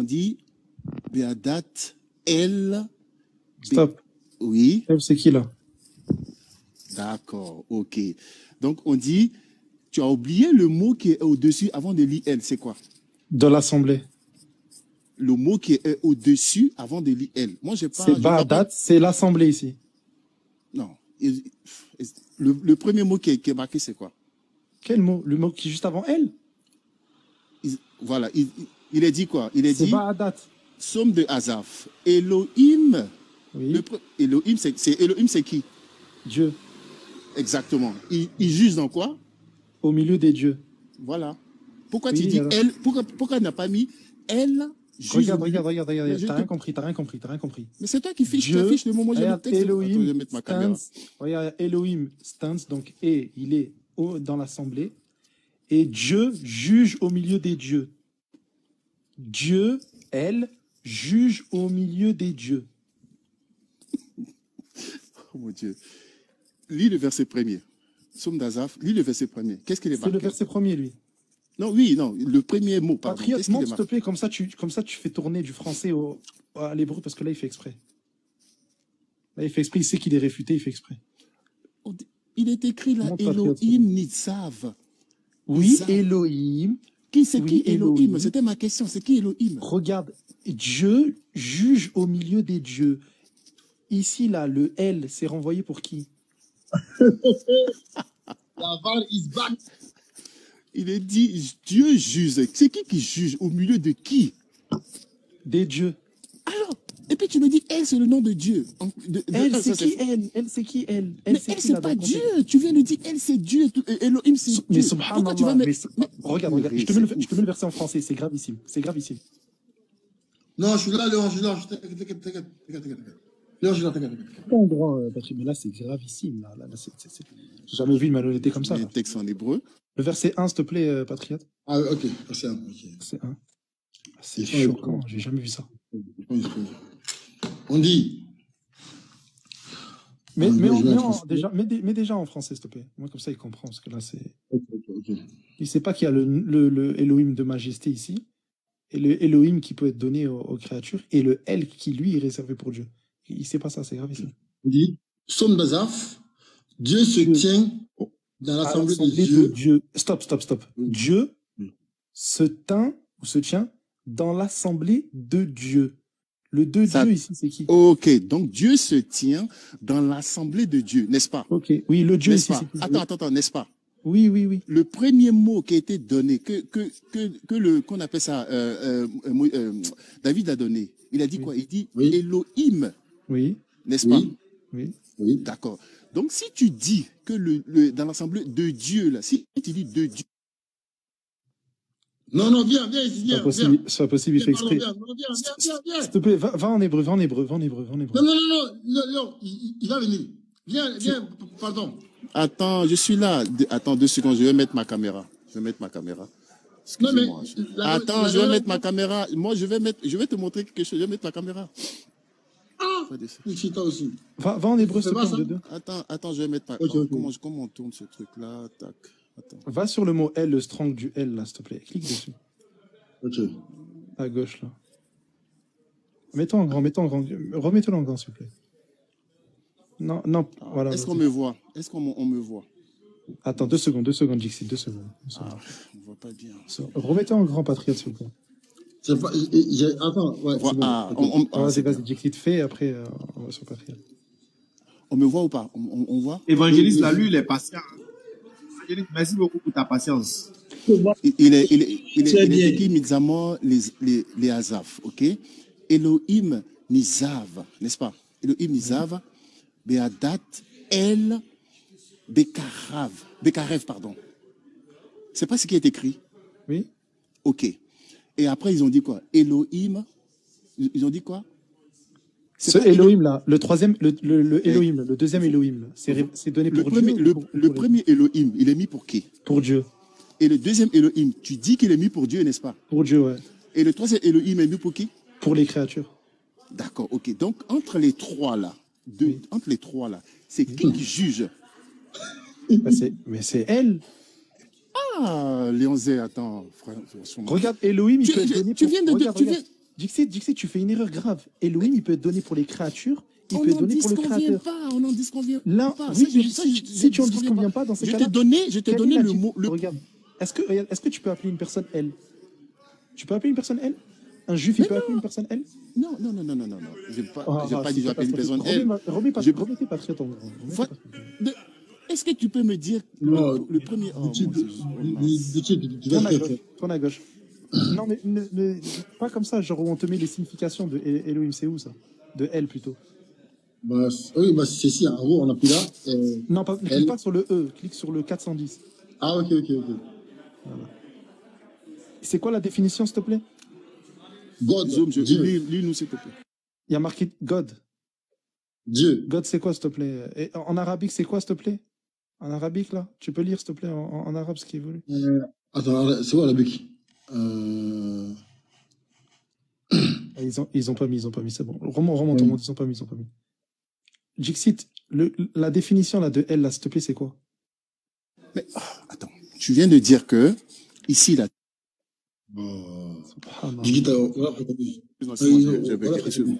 on dit Beadat El. Stop. Oui. C'est qui là? D'accord, ok. Donc on dit, tu as oublié le mot qui est au-dessus avant de lire elle, c'est quoi? De l'Assemblée. Le mot qui est au-dessus avant de lire elle. Moi, j'ai pas. C'est Baadat, c'est l'Assemblée ici. Non. Le, le premier mot qui est, qui est marqué, c'est quoi? Quel mot? Le mot qui est juste avant elle Il- Voilà. Il, il est dit quoi? Il est dit Baadat. Somme de Azaf. Elohim. Oui. Le Elohim, c'est c'est- Elohim, c'est qui? Dieu. Exactement. Il, il juge dans quoi? Au milieu des dieux. Voilà. Pourquoi Oui, tu dis alors. elle? Pourquoi, pourquoi n'a pas mis elle juge Regarde, regarde, regarde, regarde. T'as rien compris, t'as rien compris, t'as rien compris. Mais c'est toi qui tu affiches le moment où j'ai le texte. Attends, je Elohim vais mettre ma caméra. stands, regarde, Elohim stands, donc et il est au- dans l'assemblée, et Dieu juge au milieu des dieux. Dieu, elle, juge au milieu des dieux. Oh mon Dieu. Lis le verset premier. Somme d'Azaf, lis le verset premier. Qu'est-ce qu'il est C'est le marqué verset premier, lui. Non, oui, non, le premier mot, pardon. Patriote, s'il te marqué plaît, comme ça, tu, comme ça tu fais tourner du français au, à l'hébreu, parce que là, il fait exprès. Là, il fait exprès, il sait qu'il est réfuté, il fait exprès. Il est écrit là, Elohim Nitzav. Oui, Nitzav. Elohim. Qui c'est Oui, qui Elohim, Elohim. C'était ma question, c'est qui Elohim Regarde, Dieu juge au milieu des dieux. Ici, là, le L, c'est renvoyé pour qui La vanne is back. Il est dit, Dieu juge. C'est qui qui juge Au milieu de qui? Des dieux. Et puis tu me dis, elle, c'est le nom de Dieu? En- de- de- Elle, c'est qui elle? Elle, c'est qui elle? Mais elle, c'est pas Dieu. Tu viens de dire, elle, c'est Dieu. et Elohim, c'est Dieu. Mais Pourquoi tu vas subhanallah, mettre... mais c'est- regarde, regarde, je te, mets le, je te mets le verset en français, c'est gravissime, c'est gravissime. Non, je suis là, Léon, je suis là. je- T'inquiète, t'inquiète, t'inquiète. Léon, je suis là, t'inquiète. Pas en droit, euh, Patrick, mais là, c'est gravissime. Là, là, là, J'ai jamais vu une malhonnêteté comme ça. Les là. textes en hébreu. Le verset 1, s'il te plaît, euh, Patriote. Ah, ok, c'est un. Ok. C'est 1. C'est choquant, j'ai jamais vu ça. On dit. Mais, mais, en- déjà, mais, dé- mais déjà en français, s'il te plaît. Moi, comme ça, il comprend, parce que là, c'est. Ok, ok, ok. Il sait pas qu'il y a le, le, le Elohim de majesté ici, et le Elohim qui peut être donné aux, aux créatures, et le El qui, lui, est réservé pour Dieu. Il sait pas ça, c'est grave ici. On dit. Somme d'Azaf. Dieu se tient dans l'assemblée de Assemblée Dieu. de Dieu. Stop, stop, stop. Dieu se tint ou se tient dans l'assemblée de Dieu. Le de Ça- Dieu ici, c'est qui? Ok, donc Dieu se tient dans l'assemblée de Dieu, n'est-ce pas? Ok, oui, le Dieu N'est-ce ici, pas? c'est qui? Attends, attends, attends, n'est-ce pas? Oui, oui, oui. Le premier mot qui a été donné, que, que, que, que le, qu'on appelle ça, euh, euh, euh, David a donné, il a dit quoi? Il dit Elohim, Oui. n'est-ce pas? Oui. Oui. D'accord. Donc si tu dis que le, le- dans l'assemblée de Dieu, là, si tu dis de Dieu, Non, non, viens, viens ici, C'est viens. pas possible, viens. c'est pas possible, il fait exprès. Viens, non, viens, viens, viens, viens. S'il te plaît, va, va en hébreu, va en hébreu, va en hébreu, va en hébreu. Non, non, non, non, non, non, il, va venir. Viens, viens, pardon. attends, je suis là. De- attends deux secondes, je vais mettre ma caméra. Je vais mettre ma caméra. Non, mais. Excusez-moi. la- Attends, la- je vais la- mettre ma caméra. Moi, je vais mettre, je vais te montrer quelque chose. Je vais mettre ma caméra. Ah Ici, toi aussi. Va, va en hébreu, s'il C'est te pas plaît, ça de deux. Attends, attends, je vais mettre ma. Ok, ok. Comment, comment on tourne ce truc-là? Tac. Attends. Va sur le mot L, le strong du L, là, s'il te plaît. Clique dessus. Ok. À gauche, là. Mets-toi en grand, mets-toi en grand. Remets-toi en grand, s'il te plaît. Non, non, voilà. Est-ce qu'on me voit? Est-ce qu'on me- on me voit? Attends, deux secondes, deux secondes, Jixi, deux secondes. Deux secondes. On voit pas bien. Remets-toi en grand patriote, s'il vous plaît. C'est pas. Attends, ouais. bon. Ah, Ok. on, on- Ah, ah, vas-y, c'est vas-y, bien. Jixi, fais, et après, euh, on va sur patriote. on me voit ou pas? On, on- on voit? Évangéliste, là, lui, il est patient. Merci beaucoup pour ta patience. Il il est, il est, il est, il écrit Mitzamor les, les, les Azaf, ok? Elohim Nizav, n'est-ce pas? Elohim Nizav, Beadat El Bekarev, Bekarev, pardon. C'est pas ce qui est écrit Oui. Ok. Et après, ils ont dit quoi? Elohim, ils ont dit quoi? Ce Elohim, là, le troisième, le, le, le Elohim, là, le deuxième Elohim, c'est donné le pour premier, Dieu. le, pour- le pour premier Elohim, il est mis pour qui? Pour Dieu. Et le deuxième Elohim, tu dis qu'il est mis pour Dieu, n'est-ce pas? Pour Dieu, ouais. Et le troisième Elohim est mis pour qui? Pour les créatures. D'accord, ok. Donc, entre les trois là, deux, entre les trois là, c'est qui qui juge? Bah, mais c'est elle. Ah, Léon Zé, attends. frère. Regarde, Elohim, il Tu- peut être tu- donné tu pour... viens de- regarde, tu regarde. Dixit, Dixit, tu fais une erreur grave. Elohim, il peut être donné pour les créatures, il On peut donné pour le disconvient créateur. pas, on n'en disconvient Là, pas. oui, Ça, je- mais ça, si, je- si je tu en disconviens disconviens pas, dans ces Je cas-là, t'ai donné, je t'ai donné est le mot. Le... Regarde, est-ce que, est-ce que tu peux appeler une personne elle? Tu peux appeler une personne elle? Un juif, il Mais peut non. appeler une personne elle? Non, non, non, non, non, non. non. Je n'ai pas, Ah, ah, pas c'est dit j'appelle une personne elle. Remets pas- Je- remets tes Est-ce que tu peux me dire le, le premier. Oh, tu vas faire. Tourne à gauche. Non, mais, ne- ne- pas comme ça, genre où on te met les significations de El- Elohim, c'est où ça? De elle plutôt. Bah, oui, bah, c'est si, en gros, on appuie là. Non, pas, ne clique pas sur le E, clique sur le 410. Ah, ok, ok, ok. C'est quoi la définition, s'il te plaît? God, Zoom, je- Dieu, lis-nous s'il te plaît. Il y a marqué God. Dieu. God, c'est quoi, s'il te plaît? Et en arabique, c'est quoi, s'il te plaît? En arabique, là? Tu peux lire, s'il te plaît, en, en- en arabe, ce qui est voulu Euh, attends, c'est quoi la bique euh... Ah, Ils ont, ils ont pas mis, ils ont pas mis, c'est bon. Remonte, Mm. remonte, ils ont pas mis, ils ont pas mis. Jixit, le, la définition là, de là, s'il te plaît, c'est quoi? Mais, ah, attends, tu viens de dire que, ici, là. Oh. Voilà, après, t'as vu.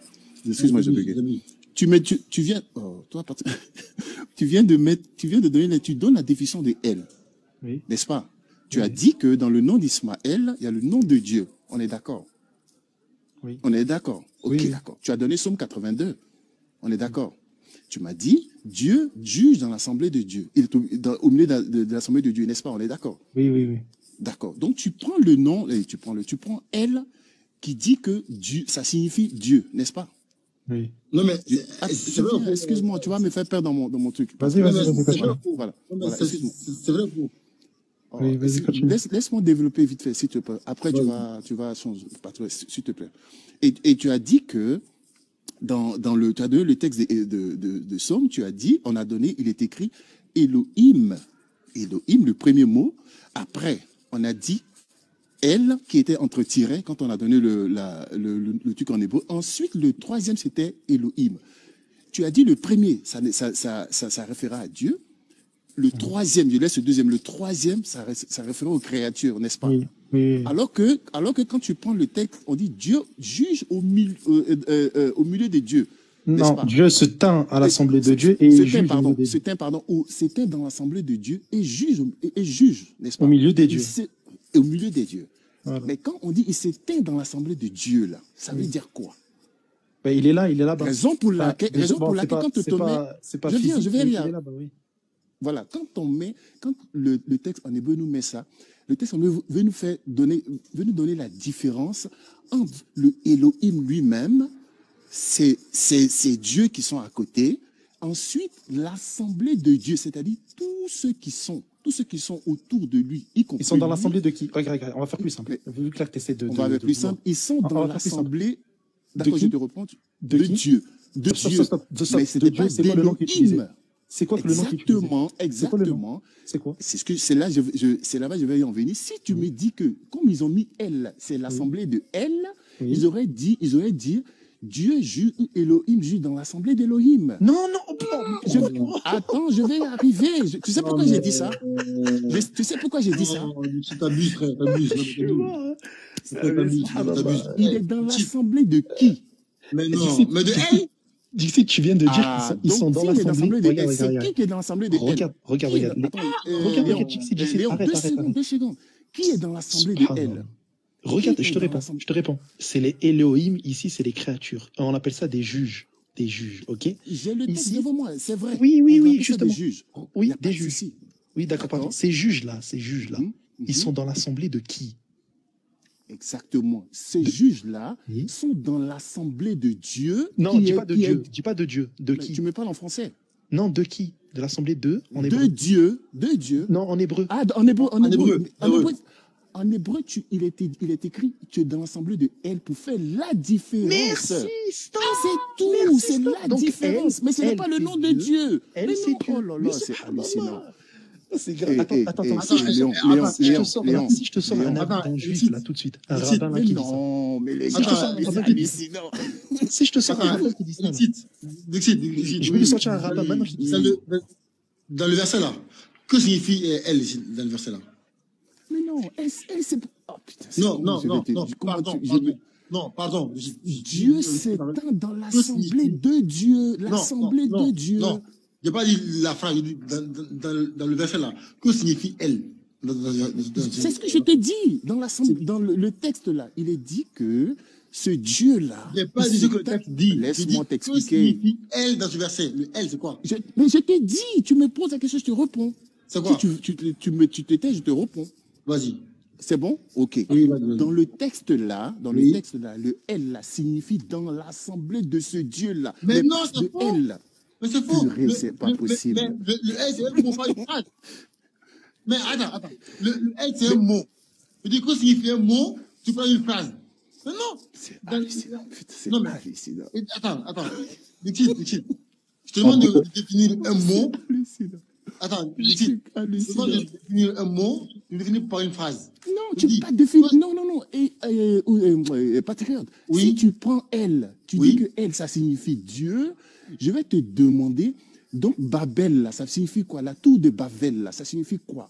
Excuse-moi, j'ai- bugué. Tu, mets, tu, tu viens, oh, toi, tu viens de mettre, tu viens de donner, la- tu donnes la définition de elle, Oui. n'est-ce pas? Tu as dit que dans le nom d'Ismaël, il y a le nom de Dieu. On est d'accord? Oui. On est d'accord? Ok, Oui, d'accord. Tu as donné Somme 82. On est d'accord? Tu m'as dit, Dieu juge dans l'assemblée de Dieu. Il est au, dans- au milieu de, de- de l'assemblée de Dieu, n'est-ce pas? On est d'accord? Oui, oui, oui. D'accord. Donc tu prends le nom, tu prends le, tu prends elle qui dit que Dieu, ça signifie Dieu, n'est-ce pas? oui. Non, mais c'est Ah, Excuse-moi, tu vas me faire perdre dans mon, dans mon truc. Vas-y, vas-y, vas-y, c'est continue. vrai. Voilà, c'est vrai pour. Oh, Oui, vas-y, laisse- continue. laisse- Laisse-moi développer vite fait, s'il te plaît. Après, tu vas, tu vas changer, s'il te plaît. Et, et tu as dit que, dans, dans le, tu as donné le texte de, de, de, de Somme, tu as dit, on a donné, il est écrit Elohim. Elohim, le premier mot. Après, on a dit elle, qui était entre tirets quand on a donné le, la, le, le, le truc en hébreu. Ensuite, le troisième, c'était Elohim. Tu as dit le premier, ça, ça, ça, ça, ça référait à Dieu. Le troisième, je laisse le deuxième, le troisième, ça, ça aux créatures, n'est-ce pas? Oui, oui. alors que, alors que quand tu prends le texte, on dit Dieu juge au, milieu euh, euh, euh, au milieu des dieux. Non, pas? Dieu se tint à l'assemblée de Dieu et juge pardon, des c'était, pardon, au- c'était dans l'assemblée de Dieu et juge, et, et juge, n'est-ce pas? Au milieu des dieux. et au milieu des dieux. Voilà. Mais quand on dit il s'éteint dans l'assemblée de Dieu, là, ça veut dire quoi? Ben, il est là, il est là-bas. Raison pour laquelle, raison bon, pour laquelle pas- quand c'est te pas- Je viens, physique, je vais là-bas, oui. Voilà, quand on met, quand le, le texte en hébreu nous met ça, le texte en hébreu veut nous faire donner, veut nous donner la différence entre le Elohim lui-même, c'est, Dieu qui sont à côté. Ensuite, l'assemblée de Dieu, c'est-à-dire tous ceux qui sont, tous ceux qui sont autour de lui, y compris Ils sont dans l'assemblée de qui? Regarde, regarde, on va faire plus simple. Vu que là, essaies de. On de- va faire de- plus de- simple. Ils sont On dans l'assemblée. D'accord, je te reprends. De De Dieu. De Dieu. Mais De c'était Dieu, pas c'est C'est quoi le nom Exactement, C'est quoi exactement. C'est quoi? C'est ce que c'est là, je, je- c'est là-bas je vais y en venir. Si tu me dis que comme ils ont mis elle, c'est l'assemblée de elle, Oui. ils auraient dit, ils auraient dit Dieu juge Elohim juge dans l'assemblée d'Elohim. Non, non, oh, Je- oh, attends, je vais arriver. Je- tu sais pourquoi j'ai dit ça? Euh, Je- Tu sais pourquoi j'ai dit ça? tu t'abuses, frère, t'abuses. Il est dans l'assemblée de qui? Mais non, mais de sais- Dixit, tu viens de dire Ah, qu'ils sont, ils sont donc, dans l'assemblée. de Regarde, c'est regarde, qui est dans l'assemblée de elle regarde, regarde, regarde. attends, euh, Regarde, regarde, Dixit, Dixit, euh, arrête, deux arrête, secondes, arrête. deux secondes. Qui est dans l'assemblée de elle Subhanallah. Regarde, je te réponds, je te réponds. C'est les Elohim, ici, c'est les créatures. On appelle ça des juges. Des juges, ok? J'ai le texte Ici- devant moi, c'est vrai. Oui, oui, oui, justement. Des juges. Oui, des de juges. Oui, d'accord, pardon. Ces juges-là, ces juges-là, Mhm, ils mhm. sont dans l'assemblée de qui? Exactement. Ces De- juges-là Oui. sont dans l'assemblée de Dieu. Non, dis est- pas de est- Dieu. Dis pas de Dieu. De Mais qui? Tu me parles en français. Non, de qui? De l'assemblée de en de hébreu. Dieu. De Dieu. Non, en hébreu. Ah, en hébreu. En, En hébreu. hébreu, En hébreu. hébreu, en hébreu, tu, il, est, il est écrit tu es dans l'assemblée de elle pour faire la différence. stop. Ah, c'est tout, Merci, c'est la Donc, différence. elle- mais ce n'est pas le nom de Dieu. Dieu. Elle, mais c'est non, Dieu. oh là Mais là, c'est hallucinant. C'est grave. Attends, attends, attends. attends, Si je te sors- Léon, si je te Léon, sors Léon, un- rabbin Attends, juif là tout de suite, un si- rabbin là Mais qui dit ça. non, mais les gars, c'est. Si je te sors un Attends, rabbin qui dit ça. là. Dixit, Dixit, Dixit. Je vais lui sortir un rabbin maintenant qui dit ça. Dans le, dans le verset là, que signifie elle ici, dans le verset là? Mais non, elle, elle c'est. Oh putain, c'est Non, non, pardon, Non, pardon. Dieu s'éteint dans l'assemblée de Dieu. L'assemblée de Dieu. Non, j'ai pas dit la phrase, dans, dans, dans, le verset là. Que signifie elle C'est ce que je te dis. Dans, l'assemblée- dans le, le texte là, il est dit que ce Dieu-là. J'ai pas il dit ce que le texte dit. Laisse-moi t'expliquer. Que signifie elle dans ce verset? Le elle, c'est quoi? Je- mais je t'ai dit, tu me poses la question, je te réponds. C'est quoi? tu, tu, te- tu me, tu te tais, je te réponds. Vas-y. C'est bon? Ok. Oui. Dans le texte là, dans Oui. le texte là, le L là signifie dans l'assemblée de ce Dieu là. Mais Mais non, c'est faux. L. Mais c'est Le- c'est pas le- possible. mais- mais le, elle, c'est un mot, pas une phrase. Mais attends, attends. Le, le c'est un mot. Je dis que signifie un mot, tu prends une phrase. Mais non. C'est hallucinant. C'est Non, mais- hallucinant. Attends, attends. Dixit, Dixit. Je te demande de, définir un mot. Hallucinant. Attends. C'est Je te demande de définir un mot, de le définir par une phrase. Non, tu dis- peux pas définir. Non, non, non. Et, euh, euh, euh, patriote, Oui. si tu prends elle, tu Oui. dis que elle, ça signifie Dieu, je vais te demander, donc Babel, là, ça signifie quoi? La tour de Babel, là, ça signifie quoi?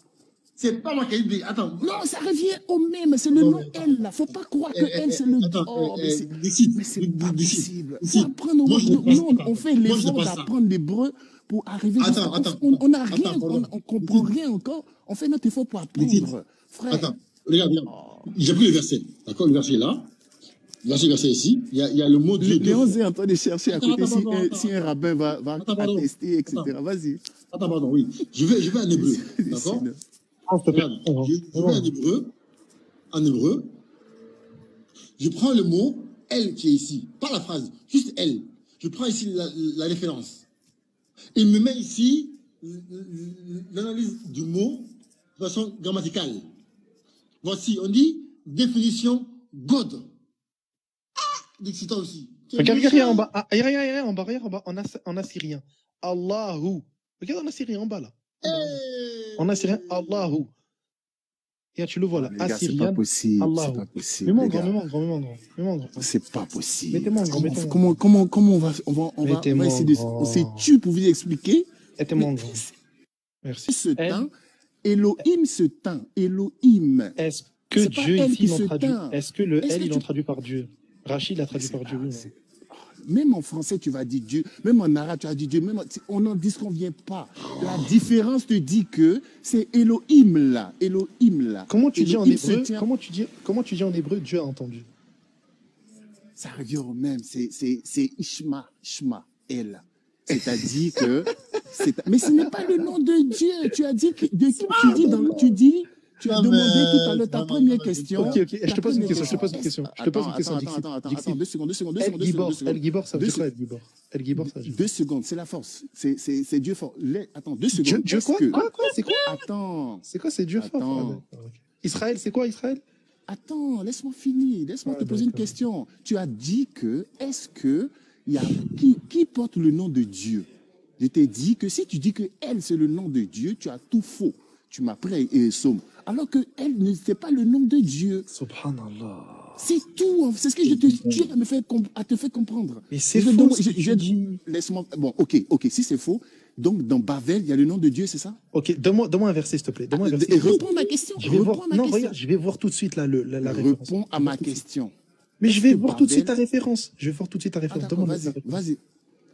C'est pas moi qui ai dit. Attends. Non, ça revient au même, c'est le nom elle, là. Faut pas croire que Eh, eh, elle, c'est le. attends, Oh, eh, mais eh, c'est. Pas possible. Faut apprendre. Pas on fait l'effort d'apprendre l'hébreu pour arriver Attends, attends, On n'a rien, on, comprend rien encore. On fait notre effort pour apprendre. Frère. Attends, regarde, regarde. J'ai pris le verset. D'accord, le verset est là. Verset, verset ici. Il y a, il y a le mot Dieu. Léon est en train de chercher à côté attends, si, attends, un, attends. si un rabbin va, va attester, etc. Vas-y. Attends, pardon, oui. Je vais, je vais en hébreu. D'accord Regarde, je, je vais en hébreu. En hébreu. Je prends le mot elle qui est ici. Pas la phrase, juste elle. Je prends ici la, la référence. Il me met ici l'analyse du mot de façon grammaticale. Voici, on dit définition God. Dixita aussi. Regarde, regarde, regarde en bas. Ah, regarde, regarde, en bas, regarde en bas, en, ass- en assyrien. Allahu. Regarde en assyrien en bas là. Hey. En assyrien, Allahu. Regarde, tu le vois là. Les gars, c'est pas Assyrien. possible. Allahu. C'est pas possible. Mets-moi en grand, mets-moi en grand, mets-moi en grand. C'est pas possible. Mettez-moi en grand, comment, mettez-moi en comment, comment, comment on va, on va, on va, on va en essayer de, on s'est tu pour vous expliquer. Mettez-moi en grand. Merci. Se Elle, teint, Elohim se teint, Elohim. Est-ce que Dieu ici l'ont traduit? Est-ce que le que ils l'ont traduit par Dieu? Rachid l'a traduit par Dieu, Même en français, tu vas dire Dieu. Même en arabe, tu vas dire Dieu. Même en- on n'en disconvient pas. La différence te dit que c'est Elohim là. Elohim là. Comment tu dis en hébreu tient- Comment tu dis Comment tu dis en hébreu Dieu a entendu? Ça revient au même. C'est, Ishma, Ishma, El. C'est-à-dire que. Mais ce n'est pas le nom de Dieu. Tu as dit de- tu dis dans, tu dis. Tu as demandé tout à l'heure ta première question. Ok, ok, je te pose une question, je te pose une question, je te pose une Attends, question, Attends, attends, attends, deux secondes, deux secondes, deux secondes. El Gibor, ça veut Deux dire quoi El secondes. Gibor El Gibor, ça veut dire Deux secondes, c'est la force. C'est, Dieu fort. Attends, deux secondes. Dieu, quoi que- Quoi Quoi C'est quoi Attends, C'est quoi C'est Dieu fort Attends. Ah. Israël, c'est quoi Israël? Attends, laisse-moi finir. Laisse-moi Ah, te poser une question. Tu as dit que, est-ce que, il y a, qui, qui porte le nom de Dieu? Je t'ai dit que si tu dis que elle, c'est le nom de Dieu, tu as tout faux. Tu m'as pris et somme. Alors que elle, ne- c'est pas le nom de Dieu. Subhanallah. C'est tout. C'est ce que je te dis à, me faire comp- à te faire comprendre. Mais c'est faux, ce je- dis. Laisse-moi. Bon, ok, ok. Si c'est faux, donc dans Bavel, il y a le nom de Dieu, c'est ça? Ok, donne-moi donne un verset, s'il te plaît. Donne-moi un verset. Et réponds à ma question. Je vais voir. ma Non, question. regarde, je vais voir tout de suite là, le, la, la référence. Réponds à ma question. Mais je vais voir tout de suite ta Babel- référence. Je vais voir tout de suite ta Ah, référence. vas-y, vas-y.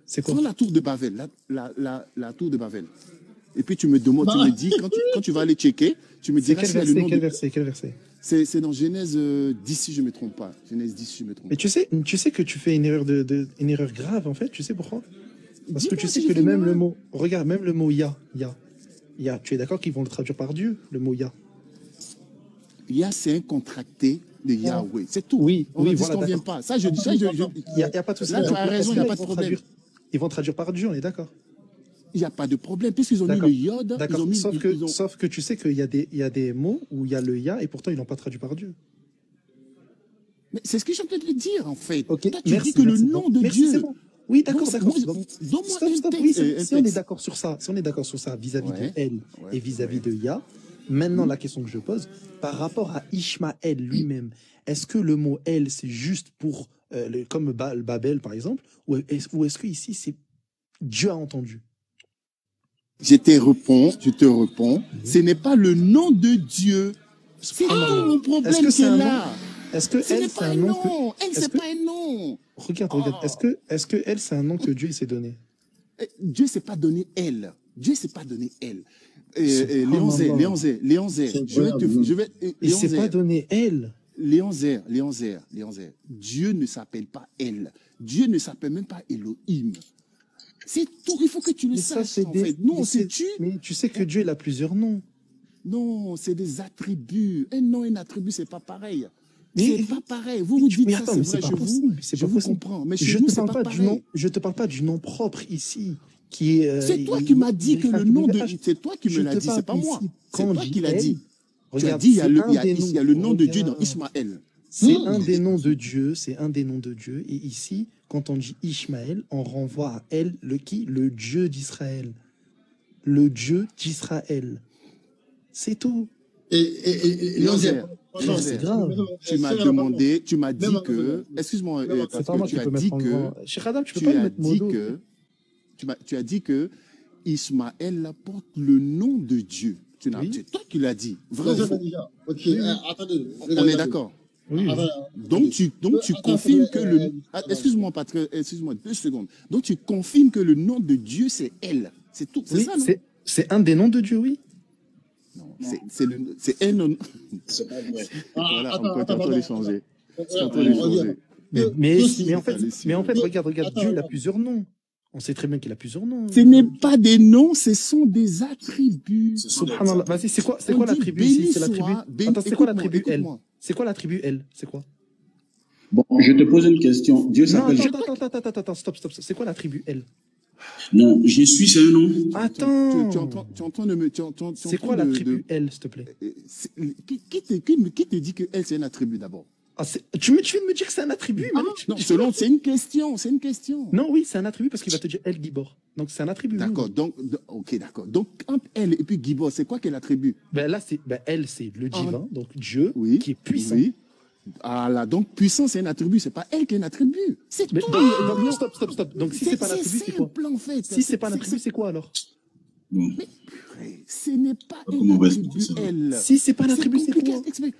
C'est quoi? Prends la tour de Bavel, la, la, la, la tour de Bavel. Et puis tu me demandes, tu me dis, quand tu, quand tu vas aller checker, tu me diras quel le verset nom Quel de... verset Quel verset? C'est dans Genèse euh, 10, si je ne me trompe pas. Genèse 10, si je ne me trompe Mais pas. tu sais, tu sais que tu fais une erreur de, de- une erreur grave en fait. Tu sais pourquoi? Parce que tu sais si que le même le mot. Regarde, même le mot ya, ya, ya. Tu es d'accord qu'ils vont le traduire par Dieu, le mot ya? Yah, c'est un contracté de Yahweh. C'est tout. Oui, On oui, ne voilà, pas. Ça, je dis ça, Il n'y a, pas de souci. Là, tu as raison, il y a pas de problème. traduire- Ils vont traduire par Dieu, on est d'accord. Il n'y a pas de problème, puisqu'ils ont mis le yod. Ils ont mis, Sauf, que, ils ont- sauf que tu sais qu'il y, a des- il y a des mots où il y a le ya et pourtant ils l'ont pas traduit par Dieu. Mais c'est ce que je viens de te dire, en fait. Toi, tu merci, dis que merci. le nom Bon, de merci, Dieu. bon. Oui, d'accord, d'accord. Oui, si, euh, si on est d'accord sur ça, si on est d'accord sur ça vis-à-vis Ouais. de elle Ouais, et vis-à-vis ouais. de Ya, maintenant la question que je pose, par rapport à Ishmaël lui-même, est-ce que le mot elle c'est juste pour euh, le- comme Ba- Babel par exemple, ou est-ce ou est-ce que ici c'est Dieu a entendu? Je te réponds, je te réponds. Ce n'est pas le nom de Dieu. C'est tout mon problème Est-ce que qui c'est est là. Est-ce que Ce elle, c'est un nom nom. que... Elle, c'est que- pas un nom. Regarde, regarde. Est-ce que, est-ce que elle, c'est un nom que Dieu s'est donné? Eh, Dieu s'est pas donné elle. Dieu s'est pas donné elle. Euh, euh, Léon Zé. Léon Zé, Léon Zé, je vais te, je vais, Il s'est pas donné elle. Léon Zé, Léon Zé, Léon Zé. Dieu ne s'appelle pas elle. Dieu ne s'appelle même pas Elohim. C'est tout, il faut que tu le Mais ça, saches, c'est en des... fait. Non, c'est tu. Mais tu sais que Dieu, il a plusieurs noms. Non, c'est des attributs. Un nom et un attribut, c'est pas pareil. C'est pas pareil. Vous vous dites mais ça, attends, c'est mais vrai c'est pas chez vous. C'est Je pas vous possible. comprends. Mais chez Je nous, te c'est parle pas pas du nom. Je te parle pas du nom propre ici, qui est. euh, C'est toi qui m'as dit que le nom de. il- C'est toi qui Je me l'as dit, c'est pas moi. C'est toi je qui l'as dit. Tu as dit, il y a c'est le, nom de Dieu dans. Ismaël. C'est un des noms de Dieu, c'est un des noms de Dieu. Et ici, quand on dit Ishmaël, on renvoie à elle, le qui? Le Dieu d'Israël. Le Dieu d'Israël. C'est tout. Et, et, et, et grave. Tu m'as c'est demandé, tu m'as dit que. Excuse-moi, euh, C'est parce que tu as peux mettre dit en que. grand. Cheikh Adam, tu peux Tu pas as mettre dit que. Tu, m'as- tu as dit que Ismaël porte le nom de Dieu. Tu n'as- Oui. C'est toi qui l'as dit. Vrai ou faux euh, attendez. On est d'accord. Oui. Attendez, Donc tu, donc tu Attends, confirmes que euh, le... euh, Ah, Excuse-moi, Patrick, excuse-moi, deux secondes. Donc tu confirmes que le nom de Dieu, c'est elle. C'est tout, c'est Oui, ça, non? c'est- c'est un des noms de Dieu, oui. Non, c'est- c'est le- c'est un nom. C'est pas vrai. Voilà, attends, on peut attends, attends. changer. Euh, euh, de regarde. changer. Mais, mais, mais en fait, mais en fait, regarde, regarde, Attends, Dieu, il a plusieurs noms. On sait très bien qu'il a plusieurs noms. Ce n'est pas des noms, ce sont des attributs. Subhanallah. Vas-y, c'est quoi, c'est quoi dit la tribu béni ici? C'est la tribu. soit, béni- Attends, c'est quoi la écoute-moi, tribu L. C'est quoi la tribu L? C'est quoi? Bon, je te pose une question. Dieu s'appelle. attends, attends, attends, attends, attends, stop, stop, stop. C'est quoi la tribu L? Non, je suis, c'est un nom. Tu, Attends. tu entends, tu entends de me. tu entends- tu C'est quoi la de- tribu de- L, s'il te plaît? Euh, qui, qui te, qui, me- qui te dit que elle, c'est un attribut d'abord? Ah, c'est- tu, me, tu viens de me dire que c'est un attribut Ah, mais Non, selon, c'est une question, c'est une question. Non, oui, c'est un attribut parce qu'il va te dire El Gibor. Donc c'est un attribut. oui. D'accord, donc, ok, d'accord. Donc, entre elle et puis Guibor, c'est quoi qu'elle attribue Ben là, c'est ben, elle, c'est le Ah. divin, donc Dieu, Oui. qui est puissant. Oui. Ah là, donc puissant, c'est un attribut, c'est pas elle qui est un attribut. C'est Mais tout. donc, stop, stop, stop. Donc si c'est pas l'attribut, c'est quoi? en fait. Si c'est pas l'attribut, c'est quoi alors? C'est- Ce n'est pas un attribut, elle. Si c'est pas l'attribut, c'est compliqué quoi?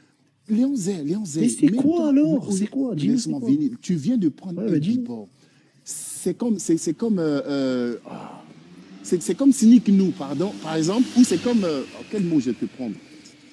Léon Zé, Léon Zé. Mais c'est quoi alors? C'est quoi? Laisse-moi venir. Tu viens de prendre Ouais, un bah. Guibor. C'est comme, c'est, c'est comme, euh, euh, ah, c'est, c'est comme cynique nous, pardon, par exemple, ou c'est comme, euh, oh, quel mot je vais te prendre?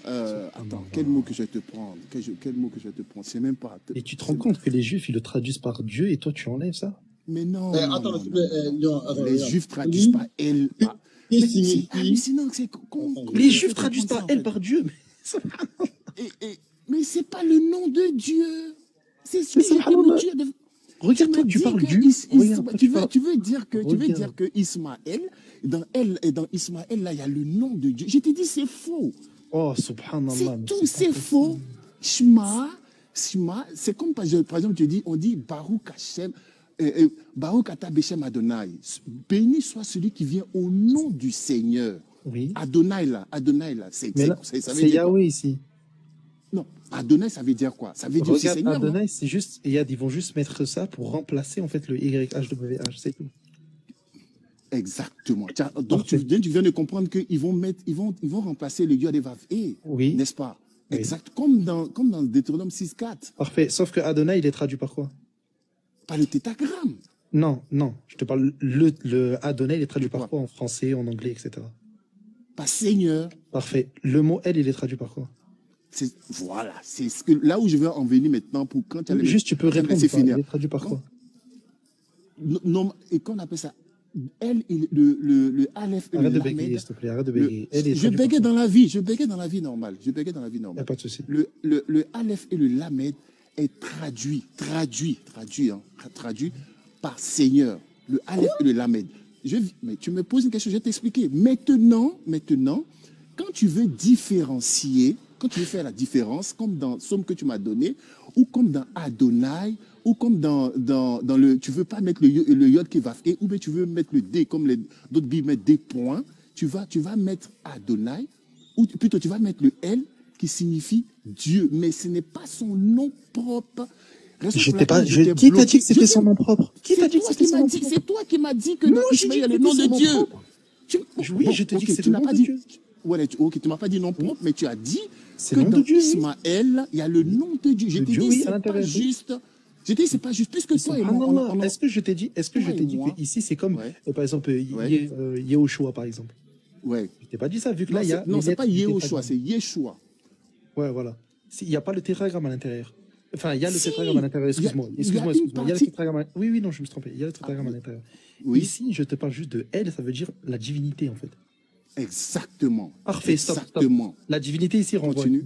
Euh, Attends, quel mot que je vais te prendre? Quel, mot que je vais te prendre? C'est même pas. Et tu te rends compte que les juifs, ils le traduisent par Dieu et toi, tu enlèves ça? Mais non. Euh, attends, euh, Les juifs traduisent Oui. pas elle. Ah, Qui mais c'est hallucinant. C'est con- con- Attends, Les juifs traduisent par elle fait. par Dieu. mais- Et- et- mais c'est pas le nom de Dieu. C'est ce Mais que. Dieu de- Regarde, tu dit parles du. Is- Regarde, tu, veux, parles- tu veux dire que tu veux dire que Ismaël dans elle et dans Ismaël là il y a le nom de Dieu. Je t'ai dit c'est faux. Oh, subhanallah. C'est tout, c'est faux. Shema, Shema, c'est comme par exemple tu dis on dit Baruch Hashem euh, euh, Baruch Ata Beshem Adonai. Béni soit celui qui vient au nom du Seigneur. Oui. Adonai là, Adonai là, c'est Yahweh ici. Non, Adonai ça veut dire quoi? Ça veut dire Regarde, Seigneur. Adonai, c'est juste, et ils vont juste mettre ça pour remplacer en fait le YHWH, c'est tout. Exactement. Donc tu, viens- tu viens de comprendre qu'ils vont mettre, ils vont, ils vont remplacer le Yod et Oui. n'est-ce pas? Oui. Exact. Comme dans, comme dans Deutéronome 6.4, Parfait. Sauf que Adonai, il est traduit par quoi? Pas le tétagramme. Non, non. Je te parle, le, le Adonai, il est traduit par quoi? En français, en anglais, etc. Pas Seigneur. Parfait. Le mot elle, il est traduit par quoi? Voilà, c'est ce que, là où je veux en venir maintenant pour quand tu as Juste, tu peux répondre. pas. finir. Traduit par quoi? Non, et qu'on appelle ça, elle, il- le, le, le Aleph et Arrête le de bégayer, Lamed, s'il te plaît. Arrête de bégayer. Je quoi? dans la vie, je bégayais dans la vie normale, je bégayais dans la vie normale. pas de souci. Le, le, le Aleph et le Lamed est traduit, traduit, traduit, hein, traduit par Seigneur. Le Aleph et le Lamed. Je, mais tu me poses une question, je vais t'expliquer. Maintenant, maintenant, quand tu veux différencier, quand tu veux faire la différence, comme dans Somme que tu m'as donné, ou comme dans Adonai, ou comme dans, dans, dans le. Tu veux pas mettre le, le Yod qui va faire, ou bien tu veux mettre le D, comme les d'autres Bibles mettent des points, tu vas, tu vas mettre Adonai, ou plutôt tu vas mettre le L qui signifie Dieu, mais ce n'est pas son nom propre. T'ai pas. Je, j'étais qui t'a dit que c'était son nom propre? Qui t'a dit que c'était son nom propre c'est toi qui m'as dit que Non, Ismaël, a le nom de Dieu. nom. Tu- Oui, je te dis que c'est tu le nom pas de dit. Dieu. Ouais, tu, ok, tu m'as pas dit non propre, mais tu as dit que nom dans de Dieu. Ismaël, il y a le nom de Dieu. Je t'ai dit, oui, c'est pas l'intérieur. juste. Je t'ai dit, c'est pas juste. Puisque toi et moi, Est-ce que je t'ai dit, est-ce que je t'ai dit que ici c'est comme, euh, par exemple, euh, Yehoshua, par exemple? Ouais. Je t'ai pas dit ça, vu que là, il y a. non, c'est pas Yehoshua, c'est Yeshua. Ouais, voilà. Il n'y a pas le tétragramme à l'intérieur. Enfin, il y a le Si. tétragramme à l'intérieur, excuse-moi. Excuse-moi, excuse-moi. Il y a le tétragramme à- Oui, oui, non, je me suis trompé. Il y a le tétragramme à l'intérieur. Oui, Ici, je te parle juste de elle, ça veut dire la divinité, en fait. Exactement. Parfait, stop, stop. Exactement. La divinité ici renvoie. Continue.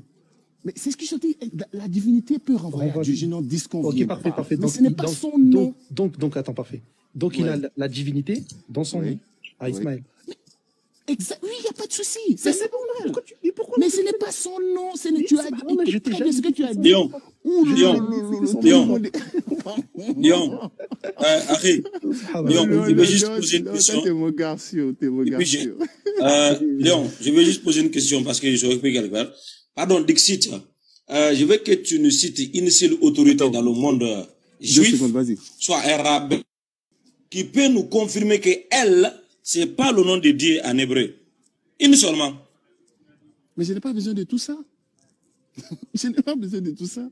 Mais c'est ce que je dis. La, la divinité peut renvoyer à Dieu. Je n'en disconviens Ok, parfait, parfait. Mais Donc, ce n'est pas donc- son nom. Donc, donc, donc, attends, parfait. Donc, il a la, la divinité dans son Oui. nom, à Oui. Exact. Oui, il n'y a pas de souci. Mais C'est c'est c'est bon, normal. pourquoi tu, mais pourquoi Mais tu- ce n'est pas son nom. Ce n'est- tu as dit. mais je t'ai ce que tu as dit. Léon, Léon, Léon. Léon. Léon, euh, Harry, Ah, bah, Léon, Léon, je vais juste poser une question. T'es mon garçon. T'es mon garçon. Euh, Léon, je vais juste poser une question parce que je suis occupé quelque part. Pardon, Dixit, euh, je veux que tu nous cites une seule autorité dans le monde euh, juif, secondes, soit arabe, qui peut nous confirmer que elle, c'est pas le nom de Dieu en hébreu. Une seulement. Mais je n'ai pas besoin de tout ça. je n'ai pas besoin de tout ça.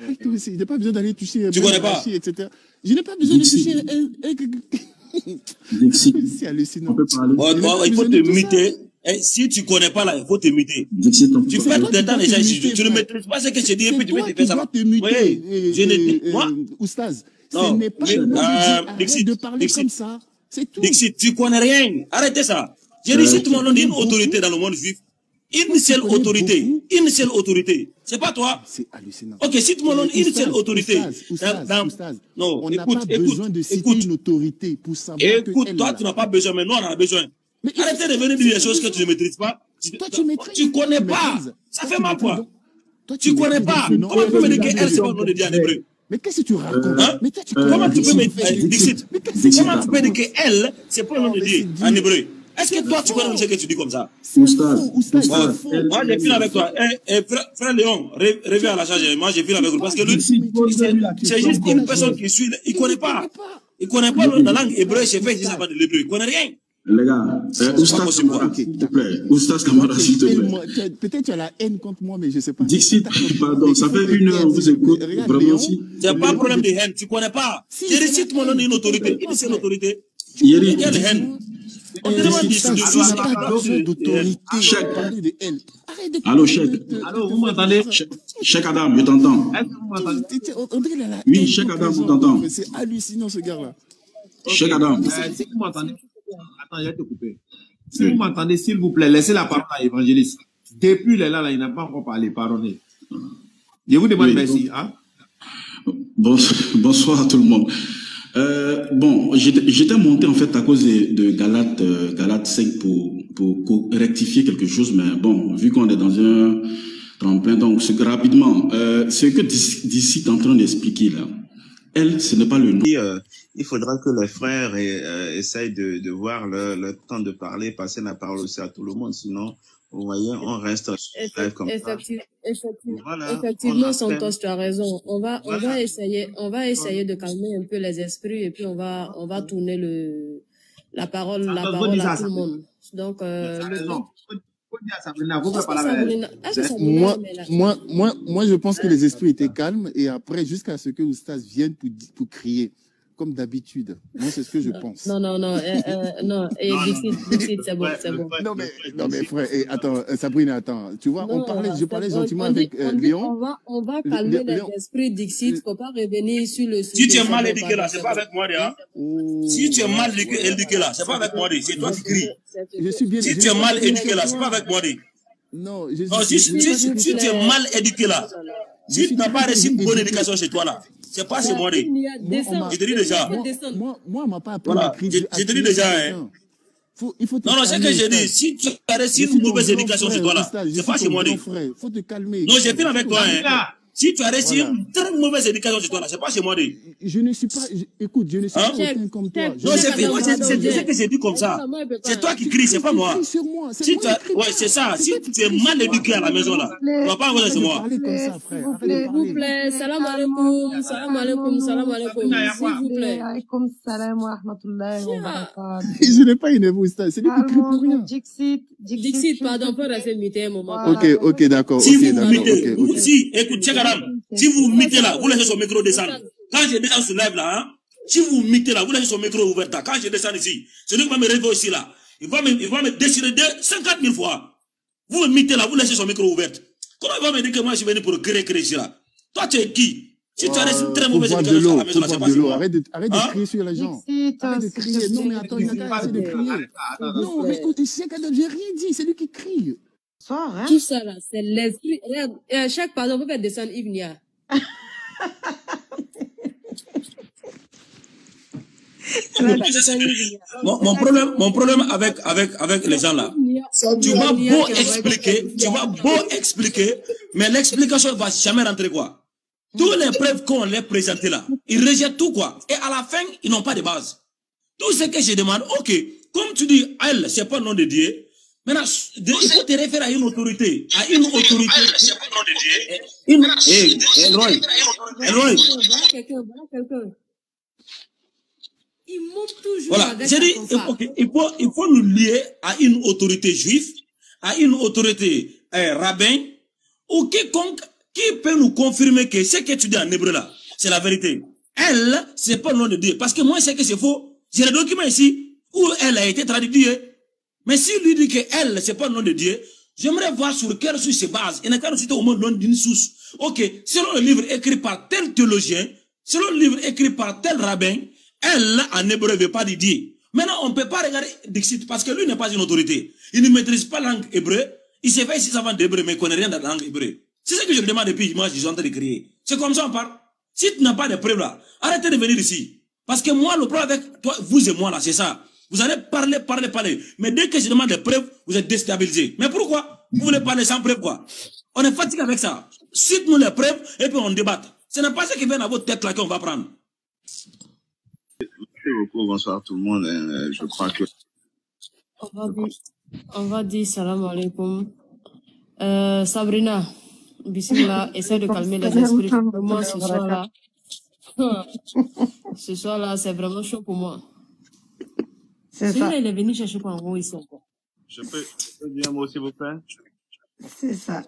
Je n'ai pas besoin d'aller toucher. Tu Ben connais pas etc. Je n'ai pas besoin de toucher. C'est hallucinant. il faut te tout muter. Et si tu connais pas là, il faut te muter. Tu tu temps dois déjà ici. Tu ne maîtrises pas ce que je dis et puis tu veux te faire ça. te muter. Oui, euh, je n'ai- euh, moi, euh, Oustaz, ce Non, n'est pas mais, le nom de Dieu. euh, Arrête Dixit, de parler comme ça. C'est tout. Dixit, tu connais rien. Arrêtez ça. J'ai dit, cite mon nom d'une autorité dans le monde juif. Une seule autorité. Une seule autorité. C'est pas toi. C'est hallucinant. Ok, cite mon nom d'une Oustaz, seule autorité. Non, on n'a pas besoin de citer une autorité pour savoir Écoute, toi, tu n'as pas besoin, mais nous, on en a besoin. Arrêtez de venir dire des choses que tu ne maîtrises pas. Toi, tu maîtrises. Tu connais pas. Ça fait mal, quoi. Tu connais pas. le. Comment tu peux me dire qu'elle, c'est pas le nom de Dieu en hébreu? Mais qu'est-ce que tu racontes Hein? Mais toi, tu Euh, connais Comment tu peux me Dixit, Mais que comment tu peux dire qu'elle, c'est pas le nom de Dieu en hébreu Est-ce que toi, tu connais ce que tu dis comme ça? Oustaz, Oustaz, elle- Moi, j'ai fini avec toi. Eh, eh, frère, Léon, re- reviens à la charge. Moi, j'ai fini avec lui. Parce que lui, c'est juste une personne ça. qui suit. Il connaît ne pas. connaît pas. Il connaît pas la langue hébreu. J'ai fait 10 ans de l'hébreu. Il connaît rien. Les gars, euh, possible, Kamara, s'il te plaît. Oustaz Kamara, s'il te plaît. Peut-être tu as la haine contre moi, mais je ne sais pas. Dixit, pardon, ça il fait une heure, on vous écoute. Regarde, Vraiment, si. C'est pas un problème de haine. Tu connais pas. Si, J'ai c'est dit, cite mon nom d'une haine. autorité. Tu Une seule comprends, autorité. Yeri, Quelle haine On te Euh, demande de n'as ça. pas besoin d'autorité. De de Allô, de- de- de- Allô, de- vous m'entendez Cheikh Cheikh Adam, je t'entends. A Oui, haine Cheikh Adam, les on gens. t'entend. C'est hallucinant, ce gars-là. Cheikh Adam. Euh, vous m'entendez, attends, je vais te couper. Si vous m'entendez, s'il vous plaît, laissez la parole à l'évangéliste. Depuis là, là, il n'a pas encore parlé, pardonnez. Je vous demande Oui, merci. Hein? Bon- bonsoir à tout le monde. Euh, bon, j'étais monté en fait à cause de, de Galate, euh, Galate 5 pour, pour, pour rectifier quelque chose, mais bon, vu qu'on est dans un tremplin, donc rapidement, euh, ce que d'ici d'ici est en train d'expliquer là, elle, ce n'est pas le nom. Il faudra que les frères euh, essayent de, de voir le, le temps de parler, passer la parole aussi à tout le monde. Sinon, vous voyez, on reste live comme ça. Effective- effective- Voilà, on effectivement. Santos, tu as raison. On va, on va essayer, on va essayer de calmer un peu les esprits et puis on va, on va tourner le, la parole, la parole ça, à tout le monde. Donc, euh, le Moi, moi, moi, moi, je pense que les esprits étaient calmes et après, jusqu'à ce que Oustas vienne pour, pour crier, comme d'habitude. Moi, c'est ce que je pense. Non, non, non, euh, euh, non, et Dixit, c'est bon, c'est bon. Non mais, non mais frère, eh, attends, euh, Sabrina, attends, tu vois, on parlait, je parlais gentiment on dit- avec euh, on dit, Léon. On va, on va calmer Lé- Léon. les esprits Dixit. Faut pas revenir sur le sujet. Si tu es mal éduqué là, c'est pas avec moi, hein. Oh, Si tu es mal éduqué éduqué là, c'est pas avec moi, c'est toi qui cries. Je suis bien. Si tu es mal éduqué là, c'est pas avec moi. Non, je suis. si tu es mal éduqué là, si tu n'as pas reçu une bonne éducation chez toi là, c'est pas chez moi. Je te dis déjà. Moi, moi, on m'a pas appris Voilà, je- je te dis déjà, hein. quelqu'un. Faut, il faut te Non, non, c'est que j'ai dit, si tu as reçu Je une mauvaise éducation chez toi là, c'est suis pas chez moi. grand frère. Faut te calmer. Non, j'ai fini avec toi. Hein. Si tu as reçu Voilà. une très mauvaise éducation chez toi, là, c'est pas chez moi. de- Je ne suis pas, je- écoute, je ne suis Hein? pas comme toi. Je Non, c'est suis moi, c'est ce que j'ai dit comme ça. C'est toi qui cries, c'est pas moi. Si tu as- ouais, c'est ça. C'est Si tu es mal éduqué à la maison, là, tu vas pas envoyer Arrête c'est moi. parler comme ça, frère. Arrête de S'il vous plaît, salam alaikum, salam alaikum, salam alaikum, s'il vous plaît. Alaykoum salam wa rahmatullahi wa barakatuh. Je n'ai pas une oustaz, c'est lui qui crie pour rien. Dixit, Dixit, pardon, on peut rester muté un moment. Ok, ok, d'accord, Si ok, vous d'accord, ok, vous- si, écoute, Cheikh Si vous mettez là, vous laissez son micro descendre. Quand je descends sur live là, hein, si vous mettez là, vous laissez son micro ouvert là. Quand je descends ici, celui qui va me réveiller ici là, il va me, il va me déchirer de 50 000 fois. Vous me mettez là, vous laissez son micro ouvert. Comment il va me dire que moi je suis venu pour créer, créer ici là? Toi, tu es qui? Si tu as une très mauvaise éducation à l'eau, la maison là, c'est pas de chez l'eau. moi. Arrête de, arrête de Hein? crier sur les gens. Arrête de crier. Non, mais attends, il n'a qu'à arrêter de crier. Non, mais écoute, c'est qu'Adam, j'ai rien dit, c'est lui qui crie. Hein? Tout ça là, c'est l'esprit. Regarde, euh, chaque pardon, on peut faire descendre Yves. Mon, mon problème, mon problème avec, avec, avec les gens là, tu vas beau expliquer, tu vas beau expliquer, mais l'explication va jamais rentrer quoi. Tous les preuves qu'on les présenté là, ils rejettent tout quoi. Et à la fin, ils n'ont pas de base. Tout ce que je demande, ok, comme tu dis, elle, c'est pas le nom de Dieu. Maintenant, de- il faut te référer à une autorité, à une. Une. Il monte toujours Voilà, j'ai dit, fanfare. ok, il faut, il faut nous lier à une autorité juive, à une autorité euh, rabbin, ou quiconque qui peut nous confirmer que ce que tu dis en hébreu là, c'est la vérité. Elle, c'est pas le nom de Dieu. Parce que moi, je sais que c'est faux. J'ai le document ici où elle a été traduite. Mais s'il lui dit que elle, c'est pas le nom de Dieu, j'aimerais voir sur quelle source se base. Il n'a qu'à citer au moins le nom d'une source. Ok, selon le livre écrit par tel théologien, selon le livre écrit par tel rabbin, elle, en hébreu, ne veut pas dire. Maintenant, on ne peut pas regarder Dixit parce que lui n'est pas une autorité. Il ne maîtrise pas la langue hébreu. Il s'est fait ici avant d'hébreu, mais il ne connaît rien de la langue hébreu. C'est ce que je lui demande depuis, moi, je suis en train de crier. C'est comme ça on parle. Si tu n'as pas de preuves là, arrêtez de venir ici. Parce que moi, le problème avec toi, vous et moi là, c'est ça. Vous allez parler, parler, parler. Mais dès que je demande des preuves, vous êtes déstabilisé. Mais pourquoi? Vous voulez parler sans preuve quoi? On est fatigué avec ça. Cite-nous les preuves et puis on débatte. Ce n'est pas ce qui vient à votre tête là qu'on va prendre. Merci beaucoup, bonsoir tout le monde. Euh, Je crois que On va dire, on va dire salam alaikum. Euh, Sabrina, Bismillah, essaie de calmer les esprits. Pour moi, ce soir-là, ce soir-là, c'est vraiment chaud pour moi. C'est Celui-là, ça. il est venu chercher quoi en gros ici encore. je peux, je peux dire un mot s'il vous plaît? C'est ça.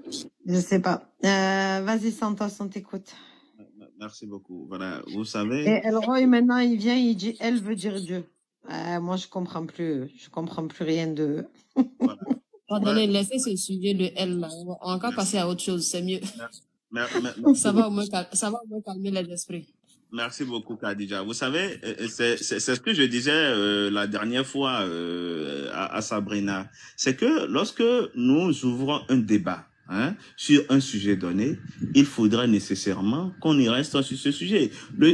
Je sais pas. Euh, vas-y, Santos, on t'écoute. Merci beaucoup. Voilà, vous savez. Et Elroy, maintenant, il vient, il dit, elle veut dire Dieu. Euh, moi, je comprends plus. Je comprends plus rien de. Pardonnez, laissez ce sujet de elle là. On va- encore passer à autre chose, c'est mieux. Mer- mer- merci Ça va au moins, ça va au moins calmer les esprits. Merci beaucoup, Khadija. Vous savez, euh, c'est ce que je disais euh, la dernière fois euh, à Sabrina. C'est que lorsque nous ouvrons un débat hein, sur un sujet donné, il faudra nécessairement qu'on y reste sur ce sujet.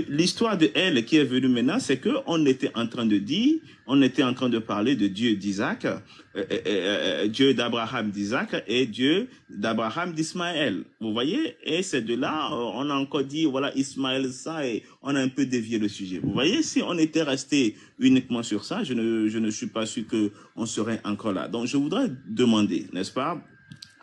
L'histoire de elle qui est venue maintenant, c'est que on était en train de dire, on était en train de parler de Dieu d'Isaac, euh, euh, euh, Dieu d'Abraham d'Isaac et Dieu d'Abraham d'Ismaël. Vous voyez? Et c'est de là, on a encore dit, voilà, Ismaël ça, et on a un peu dévié le sujet. Vous voyez, si on était resté uniquement sur ça, je ne, je ne suis pas sûr que on serait encore là. Donc, je voudrais demander, n'est-ce pas,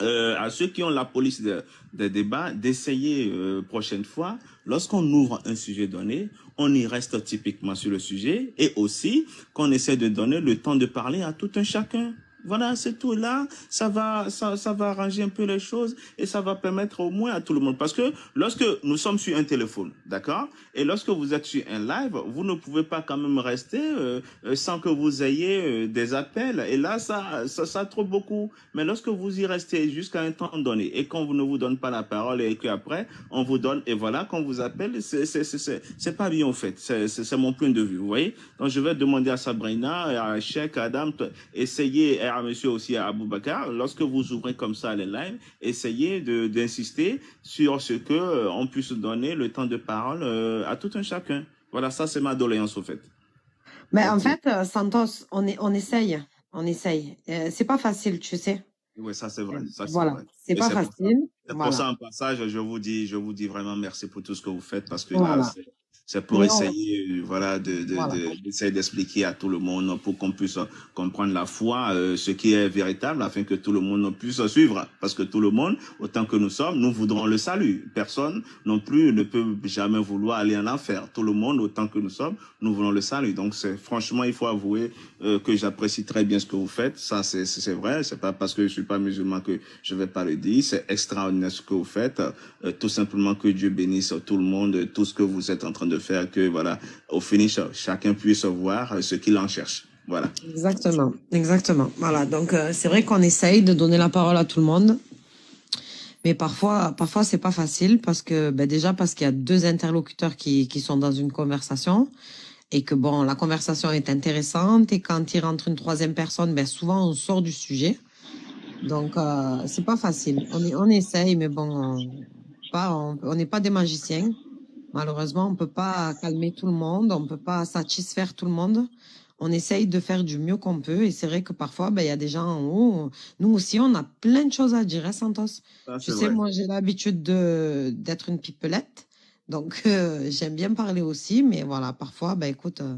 euh, à ceux qui ont la police de- des débats d'essayer euh, prochaine fois, lorsqu'on ouvre un sujet donné, on y reste typiquement sur le sujet et aussi qu'on essaie de donner le temps de parler à tout un chacun. Voilà, c'est tout. Là, ça va, ça, ça va arranger un peu les choses et ça va permettre au moins à tout le monde. Parce que lorsque nous sommes sur un téléphone, d'accord, et lorsque vous êtes sur un live, vous ne pouvez pas quand même rester euh, euh, sans que vous ayez euh, des appels. Et là, ça, ça, ça trop beaucoup. Mais lorsque vous y restez jusqu'à un temps donné et qu'on ne vous donne pas la parole et qu'après on vous donne et voilà qu'on vous appelle, c'est c'est c'est c'est pas bien au fait. C'est c'est mon point de vue. Vous voyez. Donc je vais demander à Sabrina, à Cheikh, à Adam, essayez et Monsieur aussi à Aboubacar, lorsque vous ouvrez comme ça les lives, essayez d'insister sur ce que euh, on puisse donner le temps de parole euh, à tout un chacun. Voilà, ça c'est ma doléance au fait. Mais en fait, euh, Santos, on, est, on essaye. On essaye. Euh, c'est pas facile, tu sais. Oui, ça c'est vrai. Ça, Voilà, c'est pas facile. C'est pour Voilà. ça, en passage, je vous dis, je vous dis vraiment merci pour tout ce que vous faites parce que Voilà. là, c'est- pour Mais essayer, euh, voilà, de, de, Voilà. de- d'essayer d'expliquer à tout le monde pour qu'on puisse comprendre la foi, euh, ce qui est véritable, afin que tout le monde puisse suivre. Parce que tout le monde, autant que nous sommes, nous voudrons le salut. Personne non plus ne peut jamais vouloir aller en enfer. Tout le monde, autant que nous sommes, nous voulons le salut. Donc, c'est franchement, il faut avouer euh, que j'apprécie très bien ce que vous faites. Ça, c'est c'est vrai. C'est pas parce que je suis pas musulman que je vais pas le dire. C'est extraordinaire ce que vous faites. Euh, tout simplement que Dieu bénisse tout le monde, tout ce que vous êtes en train de faire, que voilà, au finish, chacun puisse voir ce qu'il en cherche. Voilà. Exactement, exactement. Voilà, donc euh, c'est vrai qu'on essaye de donner la parole à tout le monde, mais parfois, parfois c'est pas facile parce que, ben déjà parce qu'il y a deux interlocuteurs qui qui sont dans une conversation et que bon, la conversation est intéressante et quand il rentre une troisième personne, ben souvent on sort du sujet. Donc euh, c'est pas facile. On on essaye, mais bon, on n'est pas des magiciens. Malheureusement, on peut pas calmer tout le monde, on peut pas satisfaire tout le monde on essaye de faire du mieux qu'on peut. Et c'est vrai que parfois, ben, il y a des gens en haut. Nous aussi, on a plein de choses à dire, hein, Santos. Tu sais, vrai. moi, j'ai l'habitude de d'être une pipelette. Donc, euh, j'aime bien parler aussi. Mais voilà, parfois, ben, écoute, euh,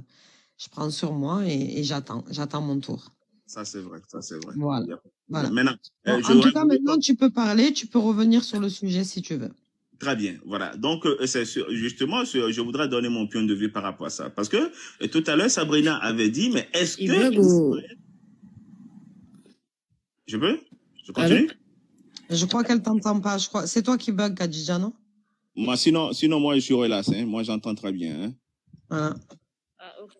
je prends sur moi et, et j'attends. J'attends mon tour. Ça, c'est vrai. Ça, c'est vrai. Voilà. Voilà. Maintenant, Bon, euh, en tout cas, maintenant, tu peux parler. Tu peux revenir sur le sujet si tu veux. Très bien, voilà. Donc, euh, c'est justement, je voudrais donner mon point de vue par rapport à ça. Parce que euh, tout à l'heure, Sabrina avait dit, mais est-ce que... Je peux? Je continue? Je crois qu'elle t'entend pas. Je crois. C'est toi qui bug, Kadija, non? Moi, sinon, sinon, moi, je suis relax. Hein. Moi, j'entends très bien. Hein. Voilà. Ah, ok.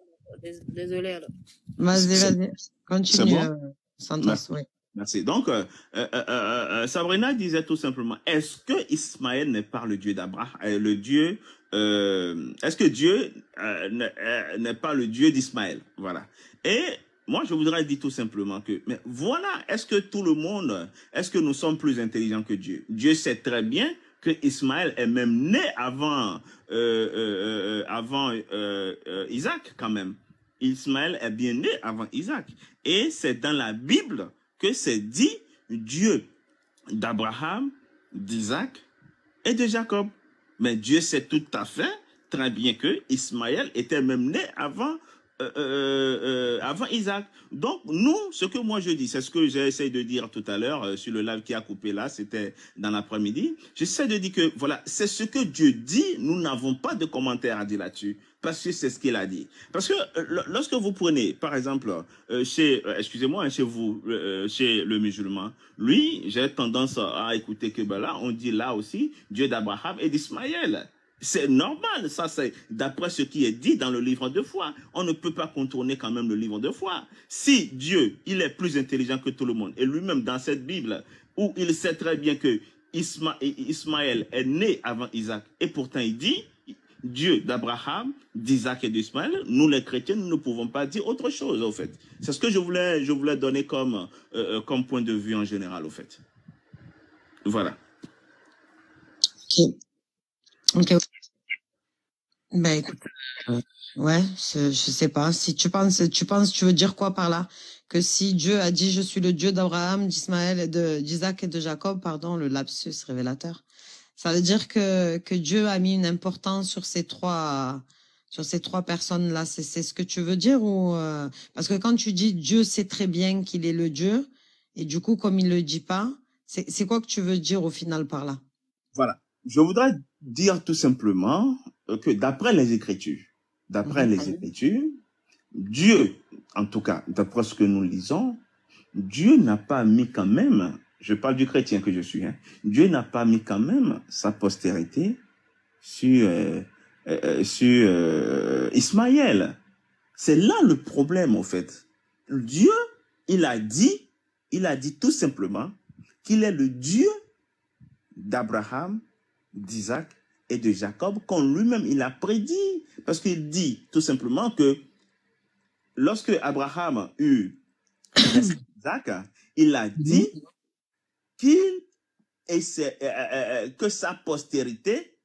Désolé alors. Vas-y, vas-y. Continue, bon? euh, Santos. Oui. Merci. Donc, euh, euh, euh, Sabrina disait tout simplement, est-ce que Ismaël n'est pas le Dieu d'Abraham, le Dieu, est-ce que Dieu n'est pas le Dieu d'Ismaël? Voilà. Et moi, je voudrais dire tout simplement que, mais voilà, est-ce que tout le monde, est-ce que nous sommes plus intelligents que Dieu? Dieu sait très bien que Ismaël est même né avant, avant Isaac quand même. Ismaël est bien né avant Isaac. Et c'est dans la Bible que c'est dit Dieu d'Abraham, d'Isaac et de Jacob. Mais Dieu sait tout à fait très bien que Ismaël était même né avant euh, euh, euh, Isaac. Donc nous, ce que moi je dis, c'est ce que j'ai essayé de dire tout à l'heure sur le live qui a coupé là, c'était dans l'après-midi. J'essaie de dire que voilà, c'est ce que Dieu dit. Nous n'avons pas de commentaire à dire là-dessus parce que c'est ce qu'il a dit. Parce que euh, lo- lorsque vous prenez, par exemple, euh, chez, euh, excusez-moi, hein, chez vous, chez le musulman, lui, j'ai tendance à écouter que ben là, on dit là aussi Dieu d'Abraham et d'Ismaël. C'est normal, ça c'est d'après ce qui est dit dans le livre de foi. On ne peut pas contourner quand même le livre de foi. Si Dieu, il est plus intelligent que tout le monde, et lui-même dans cette Bible, où il sait très bien que Isma- Ismaël est né avant Isaac, et pourtant il dit, Dieu d'Abraham, d'Isaac et d'Ismaël, nous les chrétiens, nous ne pouvons pas dire autre chose, au fait. C'est ce que je voulais, je voulais donner comme, euh, euh, comme point de vue en général, au fait. Voilà. Ok. Ok. Ben écoute, euh, ouais, je, je sais pas. Si tu penses, tu penses, tu veux dire quoi par là? Que si Dieu a dit je suis le Dieu d'Abraham, d'Ismaël d'Isaac et de Jacob, pardon, le lapsus révélateur. Ça veut dire que que Dieu a mis une importance sur ces trois sur ces trois personnes là. C'est c'est ce que tu veux dire ou euh, parce que quand tu dis Dieu sait très bien qu'il est le Dieu et du coup comme il le dit pas, c'est c'est quoi que tu veux dire au final par là? Voilà. Je voudrais dire tout simplement euh, que d'après les Écritures, d'après les Écritures, Dieu, en tout cas, d'après ce que nous lisons, Dieu n'a pas mis quand même, je parle du chrétien que je suis, hein, Dieu n'a pas mis quand même sa postérité sur, euh, euh, euh, Ismaël. C'est là le problème, en fait. Dieu, il a dit, il a dit tout simplement qu'il est le Dieu d'Abraham, d'Isaac et de Jacob, quand lui-même il a prédit. Parce qu'il dit tout simplement que lorsque Abraham eut Isaac, il a dit qu'il et euh, euh, euh, que sa postérité,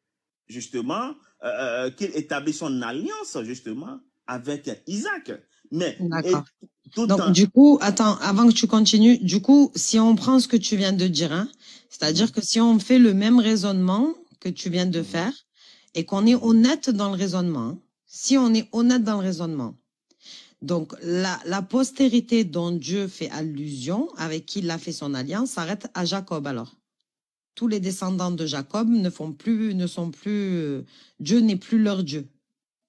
justement, euh, qu'il établit son alliance, justement, avec Isaac. Mais et tout Donc, du coup, attends, avant que tu continues, du coup, si on prend ce que tu viens de dire, hein, c'est-à-dire que si on fait le même raisonnement que tu viens de faire et qu'on est honnête dans le raisonnement, hein, si on est honnête dans le raisonnement, donc la, la postérité dont Dieu fait allusion, avec qui il a fait son alliance, s'arrête à Jacob alors. Tous les descendants de Jacob ne font plus, ne sont plus, euh, Dieu n'est plus leur Dieu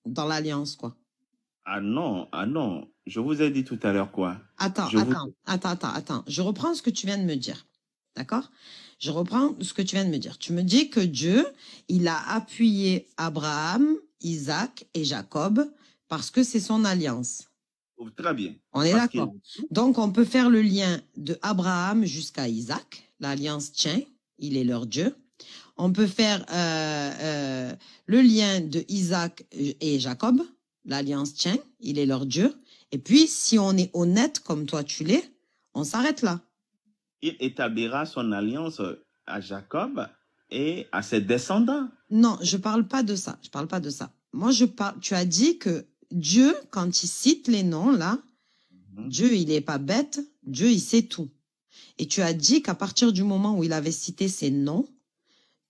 dans l'alliance, quoi. Ah non, ah non. Je vous ai dit tout à l'heure quoi Attends, Je vous- attends, attends, attends, attends. Je reprends ce que tu viens de me dire. D'accord? Je reprends ce que tu viens de me dire. Tu me dis que Dieu, il a appuyé Abraham, Isaac et Jacob parce que c'est son alliance. Oh, Très bien. On est d'accord. Donc, on peut faire le lien de Abraham jusqu'à Isaac. L'alliance tient. Il est leur Dieu. On peut faire euh, euh, le lien de Isaac et Jacob. L'alliance tient. Il est leur Dieu. Et puis, si on est honnête comme toi tu l'es, on s'arrête là. Il établira son alliance à Jacob et à ses descendants. Non, je parle pas de ça. Je parle pas de ça. Moi, je parle. Tu as dit que Dieu, quand il cite les noms là, Mhm. Dieu, il est pas bête. Dieu, il sait tout. Et tu as dit qu'à partir du moment où il avait cité ces noms,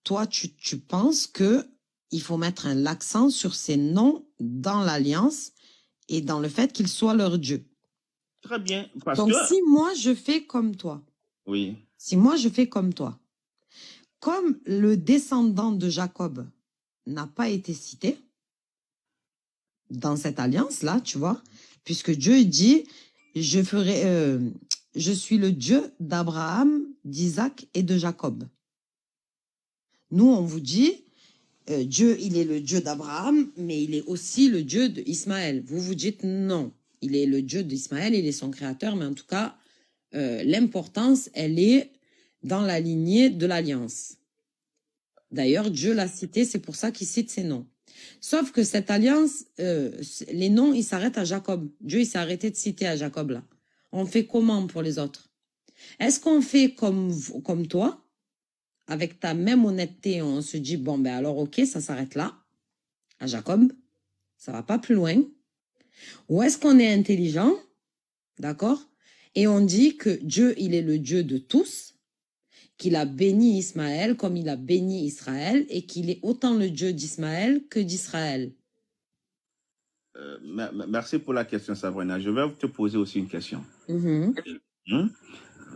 toi, tu, tu penses que il faut mettre un l'accent sur ces noms dans l'alliance et dans le fait qu'ils soient leur Dieu. Très bien. Parce Donc, que. si moi, je fais comme toi, Oui. si moi je fais comme toi, comme le descendant de Jacob n'a pas été cité dans cette alliance-là, tu vois, puisque Dieu dit, je ferai, euh, suis le Dieu d'Abraham, d'Isaac et de Jacob. Nous, on vous dit, euh, Dieu, il est le Dieu d'Abraham, mais il est aussi le Dieu d'Ismaël. Vous vous dites non, il est le Dieu d'Ismaël, il est son créateur, mais en tout cas, euh, l'importance, elle est dans la lignée de l'alliance. D'ailleurs, Dieu l'a cité, c'est pour ça qu'il cite ses noms. Sauf que cette alliance, euh, les noms, ils s'arrêtent à Jacob. Dieu, il s'est arrêté de citer à Jacob là. On fait comment pour les autres? Est-ce qu'on fait comme toi, avec ta même honnêteté, on se dit, bon, ben alors ok, ça s'arrête là, à Jacob, ça va pas plus loin. Ou est-ce qu'on est intelligent, d'accord? Et on dit que Dieu, il est le Dieu de tous, qu'il a béni Ismaël comme il a béni Israël et qu'il est autant le Dieu d'Ismaël que d'Israël. Euh, mer- mer- merci pour la question, Sabrina. Je vais te poser aussi une question. Mhm. Hein?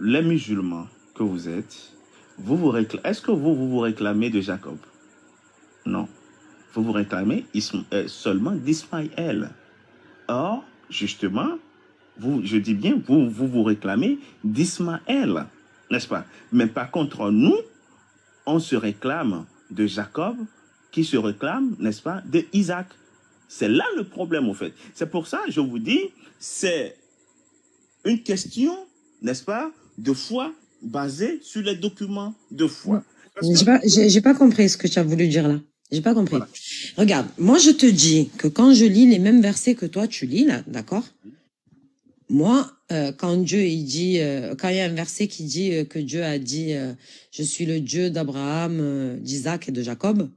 Les musulmans que vous êtes, vous est-ce que vous, vous vous réclamez de Jacob? Non. Vous vous réclamez euh, seulement d'Ismaël. Or, justement, vous, je dis bien, vous vous, vous réclamez d'Ismaël, n'est-ce pas? Mais par contre, nous, on se réclame de Jacob, qui se réclame, n'est-ce pas, de Isaac. C'est là le problème, au fait. C'est pour ça, je vous dis, c'est une question, n'est-ce pas, de foi basée sur les documents de foi. J'ai pas, pas compris ce que tu as voulu dire là. J'ai pas compris. Regarde, moi je te dis que quand je lis les mêmes versets que toi tu lis là, d'accord? Moi, euh, quand Dieu il dit, euh, quand il y a un verset qui dit euh, que Dieu a dit, je suis le Dieu d'Abraham, d'Isaac et de Jacob.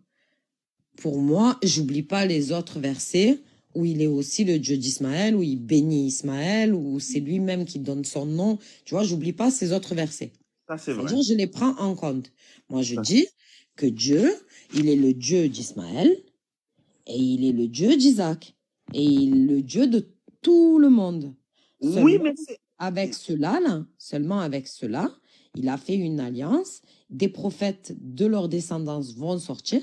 Pour moi, j'oublie pas les autres versets où il est aussi le Dieu d'Ismaël, où il bénit Ismaël, où c'est lui-même qui donne son nom. Tu vois, j'oublie pas ces autres versets. Ça, c'est vrai. Je les prends en compte. Moi, je dis que Dieu, il est le Dieu d'Ismaël et il est le Dieu d'Isaac et il est le Dieu de tout le monde. Oui, mais c'est... avec cela, là, seulement avec cela, il a fait une alliance. Des prophètes de leur descendance vont sortir.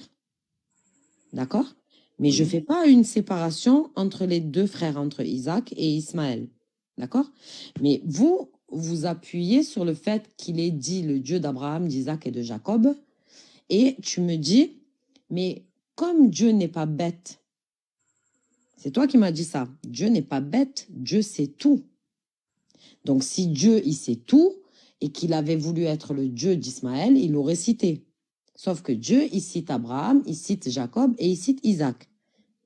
D'accord? Mais je Oui. fais pas une séparation entre les deux frères, entre Isaac et Ismaël. D'accord? Mais vous, vous appuyez sur le fait qu'il est dit le Dieu d'Abraham, d'Isaac et de Jacob. Et tu me dis, mais comme Dieu n'est pas bête, c'est toi qui m'as dit ça. Dieu n'est pas bête, Dieu sait tout. Donc si Dieu, il sait tout et qu'il avait voulu être le Dieu d'Ismaël, il l'aurait cité. Sauf que Dieu, il cite Abraham, il cite Jacob et il cite Isaac.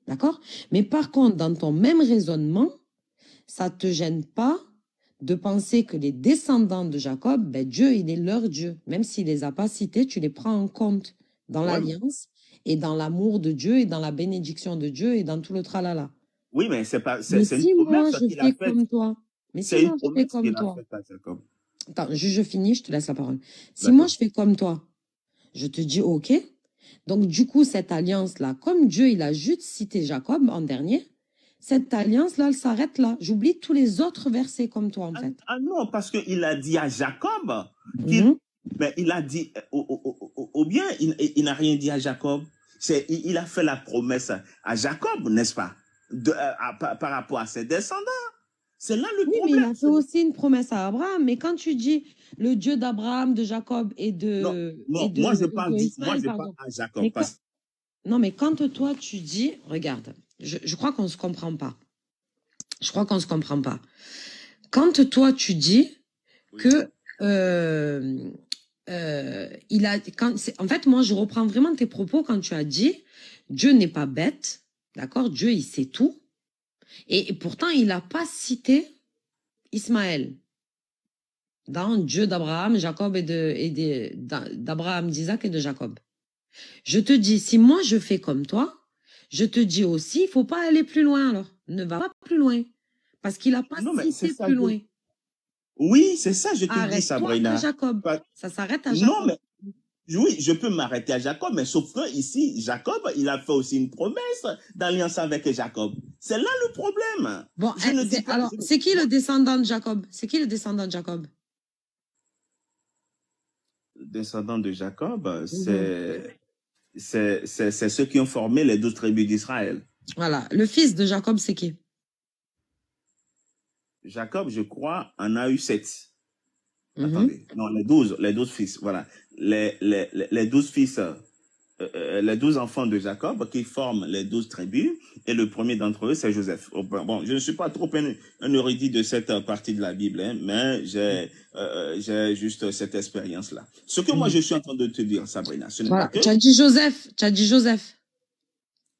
D'accord? Mais par contre, dans ton même raisonnement, ça te gêne pas de penser que les descendants de Jacob, ben Dieu, il est leur Dieu. Même s'il les a pas cités, tu les prends en compte dans Ouais. l'alliance et dans l'amour de Dieu et dans la bénédiction de Dieu et dans tout le tralala. Oui, mais c'est pas, c'est Mais si une moi je a fais comme toi, mais si moi je fais comme toi, attends, je, je finis, je te laisse la parole. Si moi je fais comme toi, je te dis ok. Donc du coup cette alliance là, comme Dieu il a juste cité Jacob en dernier, cette alliance là elle s'arrête là. J'oublie tous les autres versets comme toi en Ah, fait. ah non, parce qu'il a dit à Jacob qu'il, Mhm. Mais il a dit, euh, au- au bien, il, il n'a rien dit à Jacob. C'est, il, il a fait la promesse à Jacob, n'est-ce pas, de, euh, à- par, rapport à ses descendants. C'est là le Oui, mais il problème. a fait aussi une promesse à Abraham. Mais quand tu dis le Dieu d'Abraham, de Jacob et de, Non, et non, de, moi je parle, de moi je parle à Jacob. Mais quand, non, mais quand toi tu dis, regarde, je, je crois qu'on se comprend pas. Je crois qu'on se comprend pas. Quand toi tu dis oui. que euh, euh, il a, quand c'est, en fait, moi je reprends vraiment tes propos quand tu as dit Dieu n'est pas bête, d'accord? Dieu il sait tout, et, et pourtant il n'a pas cité Ismaël dans Dieu d'Abraham, Jacob et de et d'Abraham, d'Isaac et de Jacob. Je te dis, si moi je fais comme toi, je te dis aussi, il faut pas aller plus loin alors. Ne va pas plus loin. Parce qu'il n'a pas non, cité plus loin. Oui, c'est ça, je te dis, Sabrina. Jacob. Ça s'arrête à Non, Jacob. mais oui, je peux m'arrêter à Jacob, mais sauf que ici, Jacob, il a fait aussi une promesse d'alliance avec Jacob. C'est là le problème. Bon, Je eh, ne dis c'est- pas. alors, je c'est qui le descendant de Jacob? C'est qui le descendant de Jacob? Descendant de Jacob, Mhm. c'est c'est ceux qui ont formé les douze tribus d'Israël. Voilà. Le fils de Jacob, c'est qui? Jacob, je crois, en a eu sept. Mhm. Attendez, non, les douze, les douze fils, voilà. Les, les, les- douze fils, euh, euh, les douze enfants de Jacob qui forment les douze tribus, et le premier d'entre eux, c'est Joseph. Oh, Bon, bon, je ne suis pas trop un, un érudit de cette euh, partie de la Bible, hein, mais j'ai euh, j'ai juste cette expérience-là. Ce que moi, Mhm. je suis en train de te dire, Sabrina, ce n'est Voilà. pas que... Tu as dit Joseph. Tu as dit Joseph.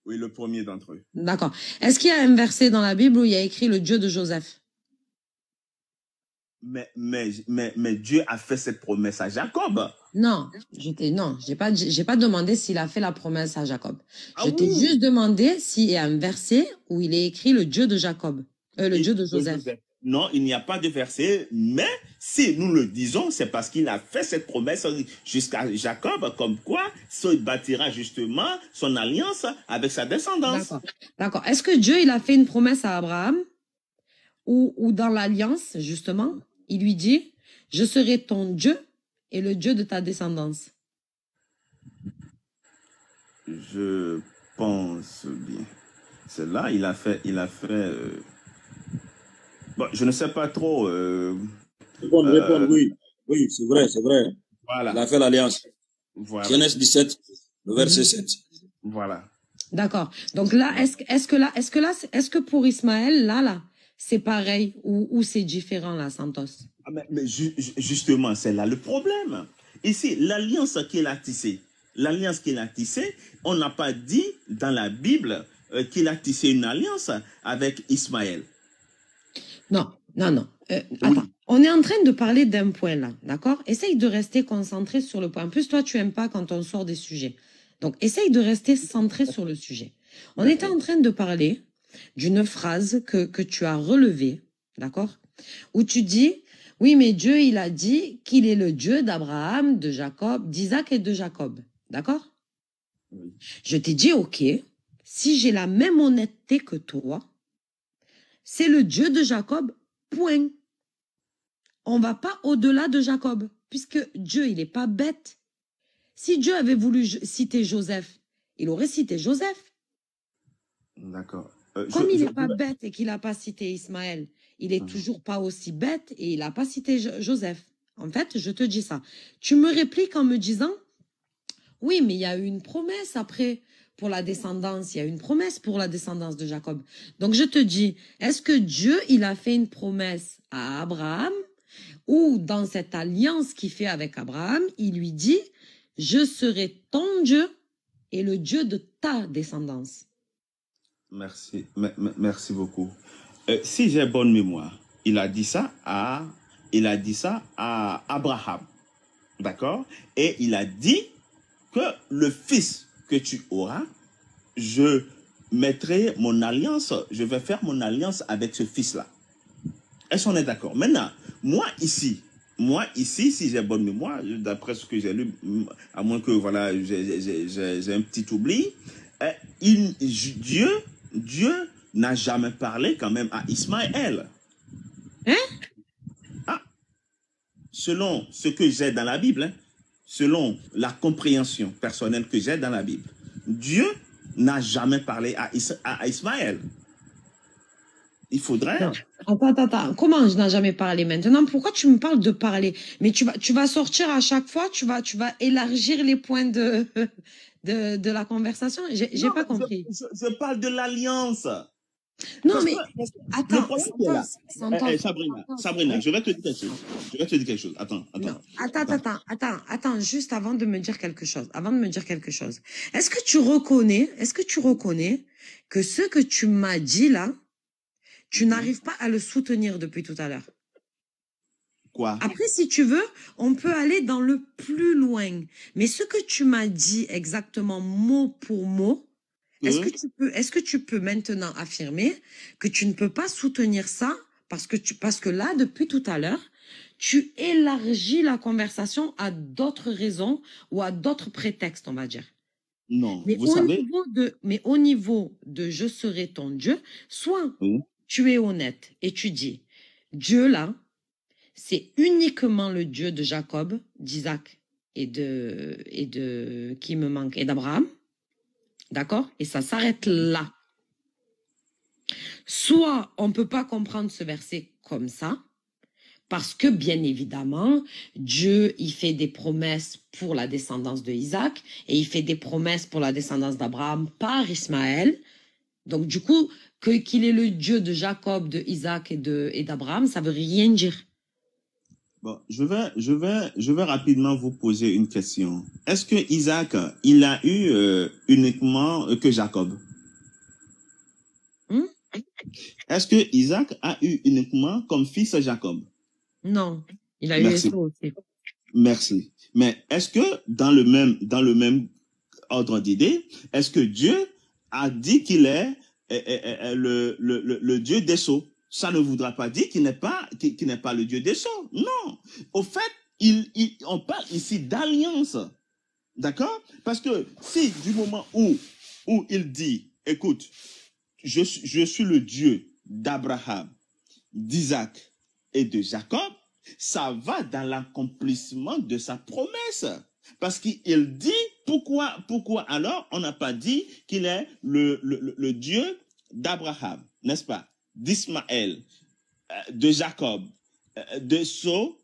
Oui, le premier d'entre eux. D'accord. Est-ce qu'il y a un verset dans la Bible où il y a écrit le Dieu de Joseph? Mais, mais, mais, mais Dieu a fait cette promesse à Jacob. Non, je t'ai non, j'ai pas j'ai pas demandé s'il a fait la promesse à Jacob. Ah Je t'ai juste demandé s'il y a un verset où il est écrit le Dieu de Jacob, euh, le Et Dieu de de Joseph. Non, il n'y a pas de verset, mais si nous le disons, c'est parce qu'il a fait cette promesse jusqu'à Jacob, comme quoi il bâtira justement son alliance avec sa descendance. D'accord. D'accord. Est-ce que Dieu il a fait une promesse à Abraham? Ou ou dans l'alliance justement, il lui dit je serai ton Dieu et le Dieu de ta descendance. Je pense bien. C'est là, il a fait, il a fait. euh, Bon, je ne sais pas trop. euh, Répondre, Euh, répondre, oui. Oui, c'est vrai, c'est vrai. Il Voilà, a fait l'alliance. voilà, Genèse 17, le verset 7. voilà. D'accord. Donc là, est-ce que là, est-ce que là, est-ce que pour Ismaël là là, c'est pareil ou ou c'est différent là, Santos? Ah, mais, mais ju- ju- justement, c'est là le problème. Ici, l'alliance qu'il a tissée, l'alliance qu'il a tissée, on n'a pas dit dans la Bible euh, qu'il a tissé une alliance avec Ismaël. Non, non, non. Euh, attends, on est en train de parler d'un point là, d'accord? Essaye de rester concentré sur le point. En plus, toi, tu aimes pas quand on sort des sujets. Donc, essaye de rester centré sur le sujet. On était en train de parler d'une phrase que, que tu as relevée, d'accord? Où tu dis, oui, mais Dieu, il a dit qu'il est le Dieu d'Abraham, de Jacob, d'Isaac et de Jacob, d'accord? Oui. Je t'ai dit, ok, si j'ai la même honnêteté que toi, c'est le Dieu de Jacob, point. On va pas au-delà de Jacob, puisque Dieu, il n'est pas bête. Si Dieu avait voulu citer Joseph, il aurait cité Joseph. D'accord. Euh, je- Comme il je- n'est pas bête et qu'il n'a pas cité Ismaël, il est Mhm. toujours pas aussi bête et il n'a pas cité Jo- Joseph. En fait, je te dis ça. Tu me répliques en me disant, oui, mais il y a eu une promesse après pour la descendance. Il y a eu une promesse pour la descendance de Jacob. Donc je te dis, est-ce que Dieu, il a fait une promesse à Abraham ou dans cette alliance qu'il fait avec Abraham, il lui dit, je serai ton Dieu et le Dieu de ta descendance? Merci, me- me- merci beaucoup. Euh, si j'ai bonne mémoire, il a dit ça à, il a dit ça à Abraham, d'accord? Et il a dit que le fils que tu auras, je, mettrai mon alliance, je vais faire mon alliance avec ce fils-là. Est-ce qu'on est d'accord? Maintenant, moi ici, moi ici, si j'ai bonne mémoire, d'après ce que j'ai lu, à moins que voilà, j'ai- un petit oubli, euh, Dieu, Dieu n'a jamais parlé quand même à Ismaël. Hein? Ah, selon ce que j'ai dans la Bible, hein, selon la compréhension personnelle que j'ai dans la Bible, Dieu n'a jamais parlé à, Is- à- à Ismaël. Il faudrait. Non. Attends, attends, attends. Comment je n'ai jamais parlé maintenant? Pourquoi tu me parles de parler? Mais tu vas, tu vas sortir à chaque fois, tu vas, tu vas élargir les points de, de, de la conversation. J'ai pas compris. Je, je parle de l'alliance. Non, Parce mais que- attends, problème Sabrina, Sabrina, je vais te dire quelque chose. Je vais te dire quelque chose. Attends, attends. Non, attends, attends, attends, attends, juste avant de me dire quelque chose, avant de me dire quelque chose. Est-ce que tu reconnais, est-ce que tu reconnais que ce que tu m'as dit là, tu n'arrives pas à le soutenir depuis tout à l'heure? Quoi Après, si tu veux, on peut aller dans le plus loin. Mais ce que tu m'as dit exactement mot pour mot, est-ce que Euh, tu peux, est-ce que tu peux maintenant affirmer que tu ne peux pas soutenir ça parce que tu, parce que là, depuis tout à l'heure, tu élargis la conversation à d'autres raisons ou à d'autres prétextes, on va dire. Non, Mais vous au savez. niveau de, mais au niveau de je serai ton Dieu, soit Oui. tu es honnête et tu dis, Dieu là, c'est uniquement le Dieu de Jacob, d'Isaac et de, et de, qui me manque, et d'Abraham. D'accord? Et ça s'arrête là. Soit on peut pas comprendre ce verset comme ça, parce que bien évidemment, Dieu, il fait des promesses pour la descendance de Isaac et il fait des promesses pour la descendance d'Abraham par Ismaël. Donc du coup, qu'il est le Dieu de Jacob, de Isaac et et d'Abraham, ça veut rien dire. Bon, je vais, je vais, je vais rapidement vous poser une question. Est-ce que Isaac, il a eu euh, uniquement euh, que Jacob? Hmm? Est-ce que Isaac a eu uniquement comme fils Jacob? Non, il a eu Merci. Esau aussi. Merci. Mais est-ce que dans le même, dans le même ordre d'idée, est-ce que Dieu a dit qu'il est le, le, le, le Dieu des sceaux Ça ne voudra pas dire qu'il n'est pas, qu'il n'est pas le Dieu des sceaux. Non. Au fait, on parle ici d'alliance. D'accord? Parce que si du moment où, il dit, écoute, je, suis- le Dieu d'Abraham, d'Isaac et de Jacob, ça va dans l'accomplissement de sa promesse. Parce qu'il dit, pourquoi, pourquoi alors on n'a pas dit qu'il est le Dieu d'Abraham, n'est-ce pas? D'Ismaël, euh, de Jacob, euh, de So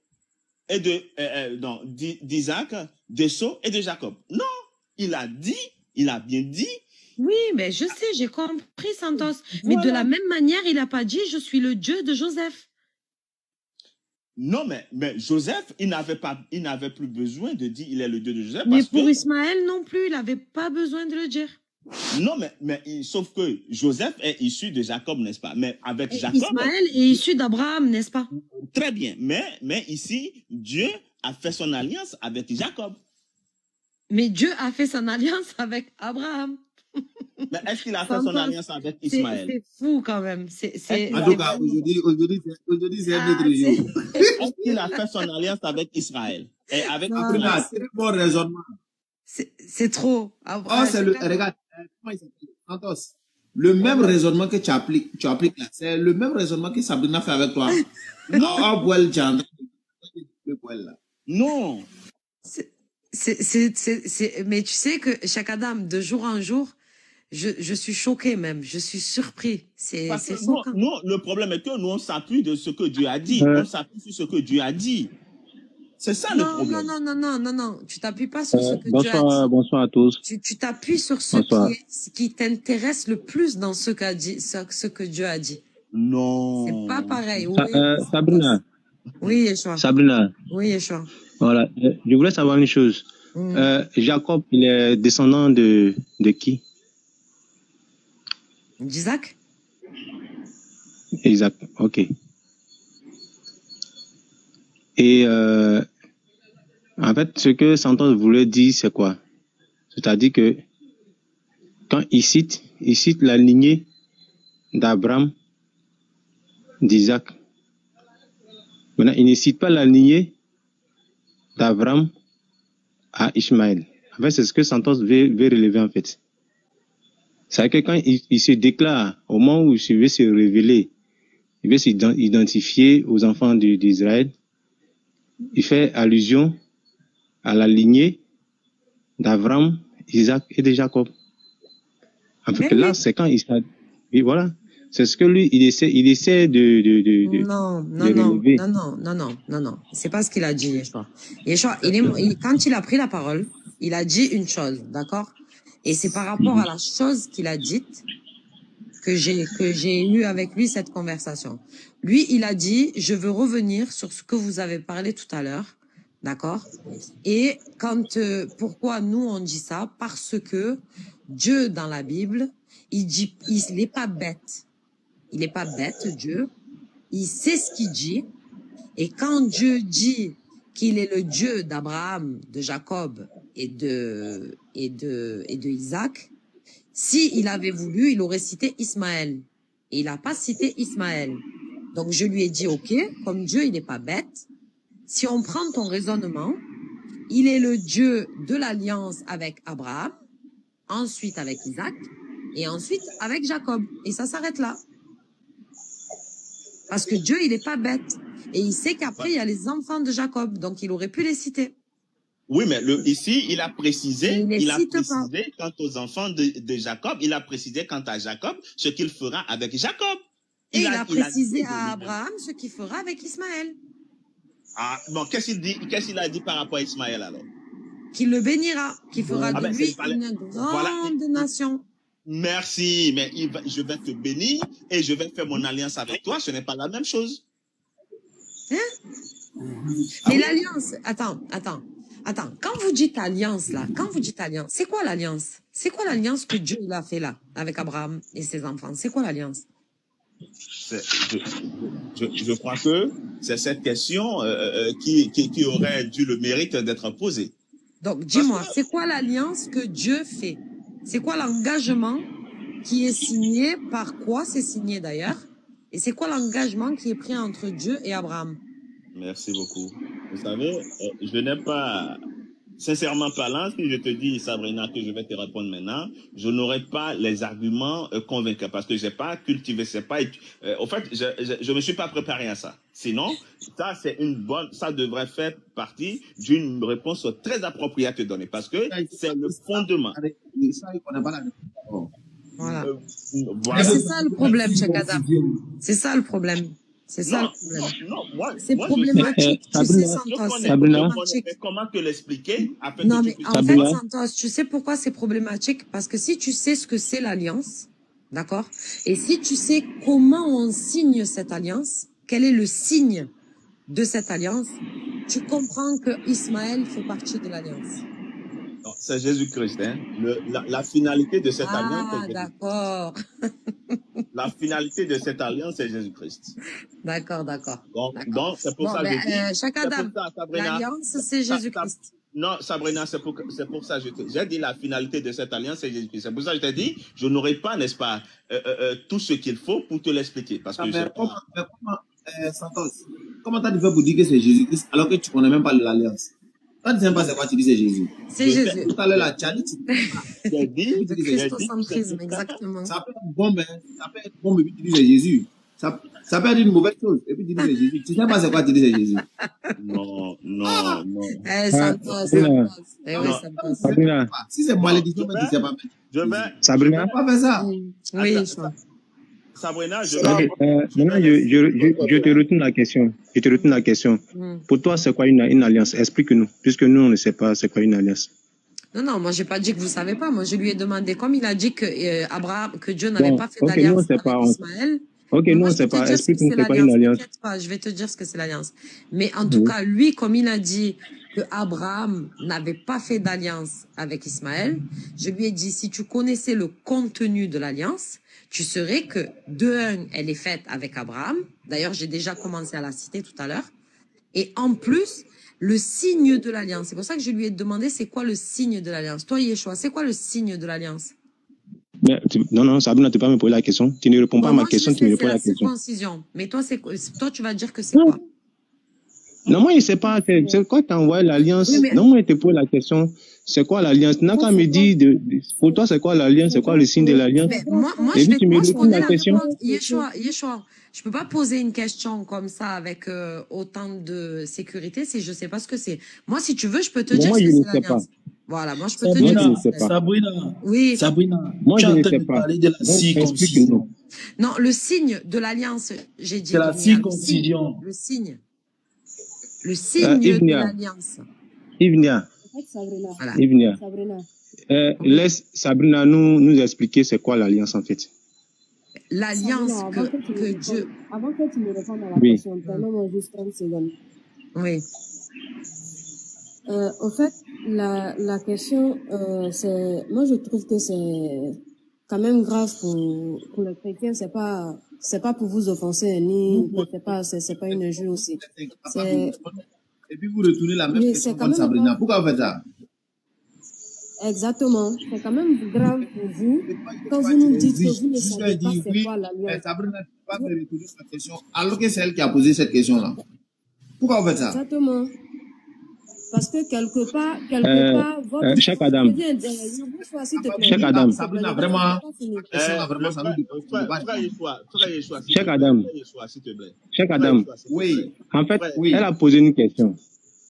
et de, euh, euh, d'Isaac, de So et de Jacob. Non, il a dit, il a bien dit, Oui, mais je sais, j'ai compris Santos. Mais de la même manière, il n'a pas dit je suis le Dieu de Joseph. non, mais, mais Joseph, il n'avait pas, il n'avait plus besoin de dire il est le Dieu de Joseph Mais parce pour que, Ismaël non plus, il n'avait pas besoin de le dire. Non, mais, mais, sauf que Joseph est issu de Jacob, n'est-ce pas? Mais avec Et Jacob, Ismaël est issu d'Abraham, n'est-ce pas? Très bien. Mais, mais ici, Dieu a fait son alliance avec Jacob. Mais Dieu a fait son alliance avec Abraham. Mais est-ce qu'il a fait son alliance avec Ismaël? c'est fou quand même. C'est c'est- En tout cas, aujourd'hui, aujourd'hui, c'est- aujourd'hui, c'est un Ah, autre jour. Est-ce qu'il a fait son alliance avec Israël? Et avec Regarde, c'est un bon raisonnement. c'est c'est trop. Oh, Abraham, c'est le, regarde, comment il s'appelle? Santos. Le même raisonnement que tu appliques, tu appliques là, c'est le même raisonnement que Sabrina fait avec toi. Non, Boel, là. Non. C'est, c'est, c'est, c'est, c'est- mais tu sais que chaque Adam, de jour en jour, je, je suis choqué même, je suis surpris. C'est, Parce c'est que nous, choquant. nous, le problème est que nous, on s'appuie de ce que Dieu a dit. Euh. On s'appuie sur ce que Dieu a dit. C'est ça le Non, non, problème. non, non, non, non, non. Tu t'appuies pas sur ce que Dieu a bonsoir, dit. bonsoir à tous. Tu, tu t'appuies sur ce Bonsoir. qui, est- ce qui t'intéresse le plus dans ce qu'a dit, ce, ce que Dieu a dit. Non. C'est pas pareil. Oui, euh, Sabrina, oui, Yeshua. Sabrina, Oui, Yeshua. voilà. euh, Je voulais savoir une chose. Mm. Euh, Jacob, il est descendant de, de qui? D'Isaac? Exact. Ok. Et euh, en fait, ce que Santos voulait dire, c'est quoi? C'est-à-dire que quand il cite il cite la lignée d'Abraham, d'Isaac. Maintenant, il ne cite pas la lignée d'Abraham à Ishmaël. En fait, c'est ce que Santos veut, veut relever en fait. C'est que quand il, il se déclare, au moment où il veut se révéler, il veut s'identifier aux enfants d'Israël, il fait allusion à la lignée d'Abraham, Isaac et de Jacob. En fait, là, c'est quand il oui, voilà. C'est ce que lui, il essaie, il essaie de, de, de, de, Non, de non, non, non, non, non, non, non, non. C'est pas ce qu'il a dit, Yeshua. Yeshua, il est, il- quand il a pris la parole, il a dit une chose, d'accord? Et c'est par rapport à la chose qu'il a dite que j'ai, que j'ai eu avec lui cette conversation. Lui, il a dit, je veux revenir sur ce que vous avez parlé tout à l'heure, d'accord? Et quand, euh, pourquoi nous on dit ça? Parce que Dieu dans la Bible, il dit, il n'est pas bête. Il n'est pas bête, Dieu. Il sait ce qu'il dit. Et quand Dieu dit qu'il est le Dieu d'Abraham, de Jacob et de, et de, et de Isaac, si il avait voulu, il aurait cité Ismaël. Et il n'a pas cité Ismaël. Donc je lui ai dit, OK, comme Dieu, il n'est pas bête. Si on prend ton raisonnement, il est le Dieu de l'alliance avec Abraham, ensuite avec Isaac, et ensuite avec Jacob. Et ça s'arrête là. Parce que Dieu, il n'est pas bête. Et il sait qu'après, il y a les enfants de Jacob. Donc, il aurait pu les citer. Oui, mais le, ici, il a précisé, il a pas. précisé quant aux enfants de, de Jacob, il a précisé quant à Jacob ce qu'il fera avec Jacob. Et il a, il précisé à Abraham ce qu'il fera avec Ismaël. Ah, bon, qu'est-ce qu'il dit, qu'est-ce qu'il a dit par rapport à Ismaël alors? Qu'il le bénira. Qu'il fera Ah de ben, lui une Voilà. grande nation. Merci, mais il va- je vais te bénir et je vais faire mon alliance avec toi. Ce n'est pas la même chose. Hein? Ah Mais oui? l'alliance, attends, attends, attends. Quand vous dites alliance, là, quand vous dites alliance, c'est quoi l'alliance? C'est quoi l'alliance que Dieu il a fait là, avec Abraham et ses enfants? C'est quoi l'alliance? Je, je, je crois que c'est cette question euh, euh, qui, qui, qui aurait dû le mérite d'être posée. Donc, dis-moi, c'est quoi l'alliance que Dieu fait? C'est quoi l'engagement qui est signé? Par quoi c'est signé d'ailleurs? Et c'est quoi l'engagement qui est pris entre Dieu et Abraham? Merci beaucoup. Vous savez, euh, je n'ai pas, sincèrement parlant, si je te dis, Sabrina, que je vais te répondre maintenant, je n'aurai pas les arguments euh, convaincants parce que j'ai pas cultivé, c'est pas, euh, au fait, je, je, je me suis pas préparé à ça. Sinon, ça, c'est une bonne, ça devrait faire partie d'une réponse très appropriée à te donner parce que c'est le fondement. Voilà. Euh, voilà. c'est ça le problème, Cheikh Adam. C'est ça le problème. C'est ça le problème. non, non, moi, C'est problématique, tu sais, Santos, c'est problématique. mais comment te l'expliquer Non, mais en fait. Santos, tu sais pourquoi c'est problématique? Parce que si tu sais ce que c'est l'alliance, d'accord? Et si tu sais comment on signe cette alliance, quel est le signe de cette alliance, tu comprends que Ismaël fait partie de l'alliance. C'est Jésus-Christ. Hein. La, la finalité de cette alliance, Ah, d'accord. La finalité de cette alliance, c'est Jésus-Christ. D'accord, d'accord. Donc, c'est pour Bon, ça que ben, je dis. euh, pour ça, l'alliance, c'est Jésus-Christ. Non, Sabrina, c'est pour, c'est pour ça que je te- j'ai dit la finalité de cette alliance, c'est Jésus-Christ. C'est pour ça que je t'ai dit, je n'aurai pas, n'est-ce pas, euh, euh, euh, tout ce qu'il faut pour te l'expliquer. Parce que Ah, pas- comment, mais comment, euh, Santos, comment t'as dit fait pour dire que c'est Jésus-Christ alors que tu connais même pas l'alliance? Toi, tu sais même pas c'est quoi, tu dis c'est Jésus. C'est Jésus. Tout à l'heure, la Charlie, tu j'ai dit, De tu dis c'est Jésus. christocentrisme, exactement. Ça peut être bon, mais ça peut être bon, mais puis tu dis c'est Jésus. Ça, ça peut être une mauvaise chose, et puis tu dis c'est Jésus. Tu sais pas c'est quoi, tu dis c'est Jésus. non, non, non. Eh, Santos, Sabrina. Santos. Eh oui, Non. Santos. Sabrina, Si c'est malédiction, mais tu sais pas. Je vais, Sabrina. Tu peux pas faire ça. Mm. Oui, je vois. Sabrina, je euh, maintenant, je, je, je, je te retourne la question. Je te retourne la question. Mm. Pour toi, c'est quoi une, une alliance? Explique-nous, puisque nous, on ne sait pas c'est quoi une alliance. Non, non, moi j'ai pas dit que vous savez pas. Moi je lui ai demandé, comme il a dit que euh, Abraham, que Dieu n'avait Bon, pas fait d'alliance avec pas. Ismaël. Ok, moi, on je sait vais te pas. Explique-nous c'est c'est quoi une alliance. Pas, je vais te dire ce que c'est l'alliance. Mais en tout Oui. cas, lui, comme il a dit que Abraham n'avait pas fait d'alliance avec Ismaël, je lui ai dit, si tu connaissais le contenu de l'alliance, tu saurais que de un, elle est faite avec Abraham. D'ailleurs, j'ai déjà commencé à la citer tout à l'heure. Et en plus, le signe de l'alliance. C'est pour ça que je lui ai demandé c'est quoi le signe de l'alliance? Toi, Yeshua, c'est quoi le signe de l'alliance? Non, non, Sabrina, tu peux pas me poser la question. Tu ne réponds pas à ma question, tu me réponds à la la question. Mais toi, tu vas dire que c'est quoi? Non, moi, je sais pas. C'est quoi tu envoies l'alliance? Oui, mais- Non, moi, je te pose la question. C'est quoi l'alliance? N'a qu'à me dire, de, de- pour toi, c'est quoi l'alliance? C'est quoi le signe de l'alliance? Mais moi, moi, Et je puis, tu me moi, je réponds la la question. Yeshua, Yeshua, je peux pas poser une question comme ça avec euh, autant de sécurité si je sais pas ce que c'est. Moi, si tu veux, je peux te dire moi, ce je que ne c'est sais pas. l'alliance. Voilà, moi, je peux te dire je ne ce sais que pas. c'est. Sabrina, Oui. Sabrina, Moi, tu je ne sais pas. parler de la Donc, circoncision. explique-nous. Non, le signe de l'alliance, j'ai dit. C'est la Ibnia, le signe. circoncision. Le signe. Le Euh, signe de Ibnia, l'alliance. Ibnia, Sabrina. Voilà. Ibnia. Sabrina. Euh, laisse Sabrina nous, nous expliquer c'est quoi l'alliance en fait. L'alliance que, que que Dieu. avant que tu me répondes à la Oui. question, permets-moi juste 30 secondes. Oui. Euh, au fait, la, la question, euh, c'est, moi je trouve que c'est quand même grave pour, pour les chrétiens. C'est pas, c'est pas pour vous offenser ni c'est pas, c'est, pas une injure aussi. Et puis vous retournez la même question contre Sabrina. Pourquoi vous faites ça? Exactement. C'est quand même grave pour vous quand vous nous dites que vous ne savez pas c'est quoi mais l'alliance. Sabrina, tu peux pas me retourner cette question alors que c'est elle qui a posé cette question-là. Pourquoi vous faites ça? Exactement. Parce que quelque part, quelque Euh, part, votre... euh, Adam. Cheikh Adam. Sabrina, vraiment, question-là, vraiment, ça nous plaît. Adam. Frère Adam. Oui. En fait, oui. elle a posé une question.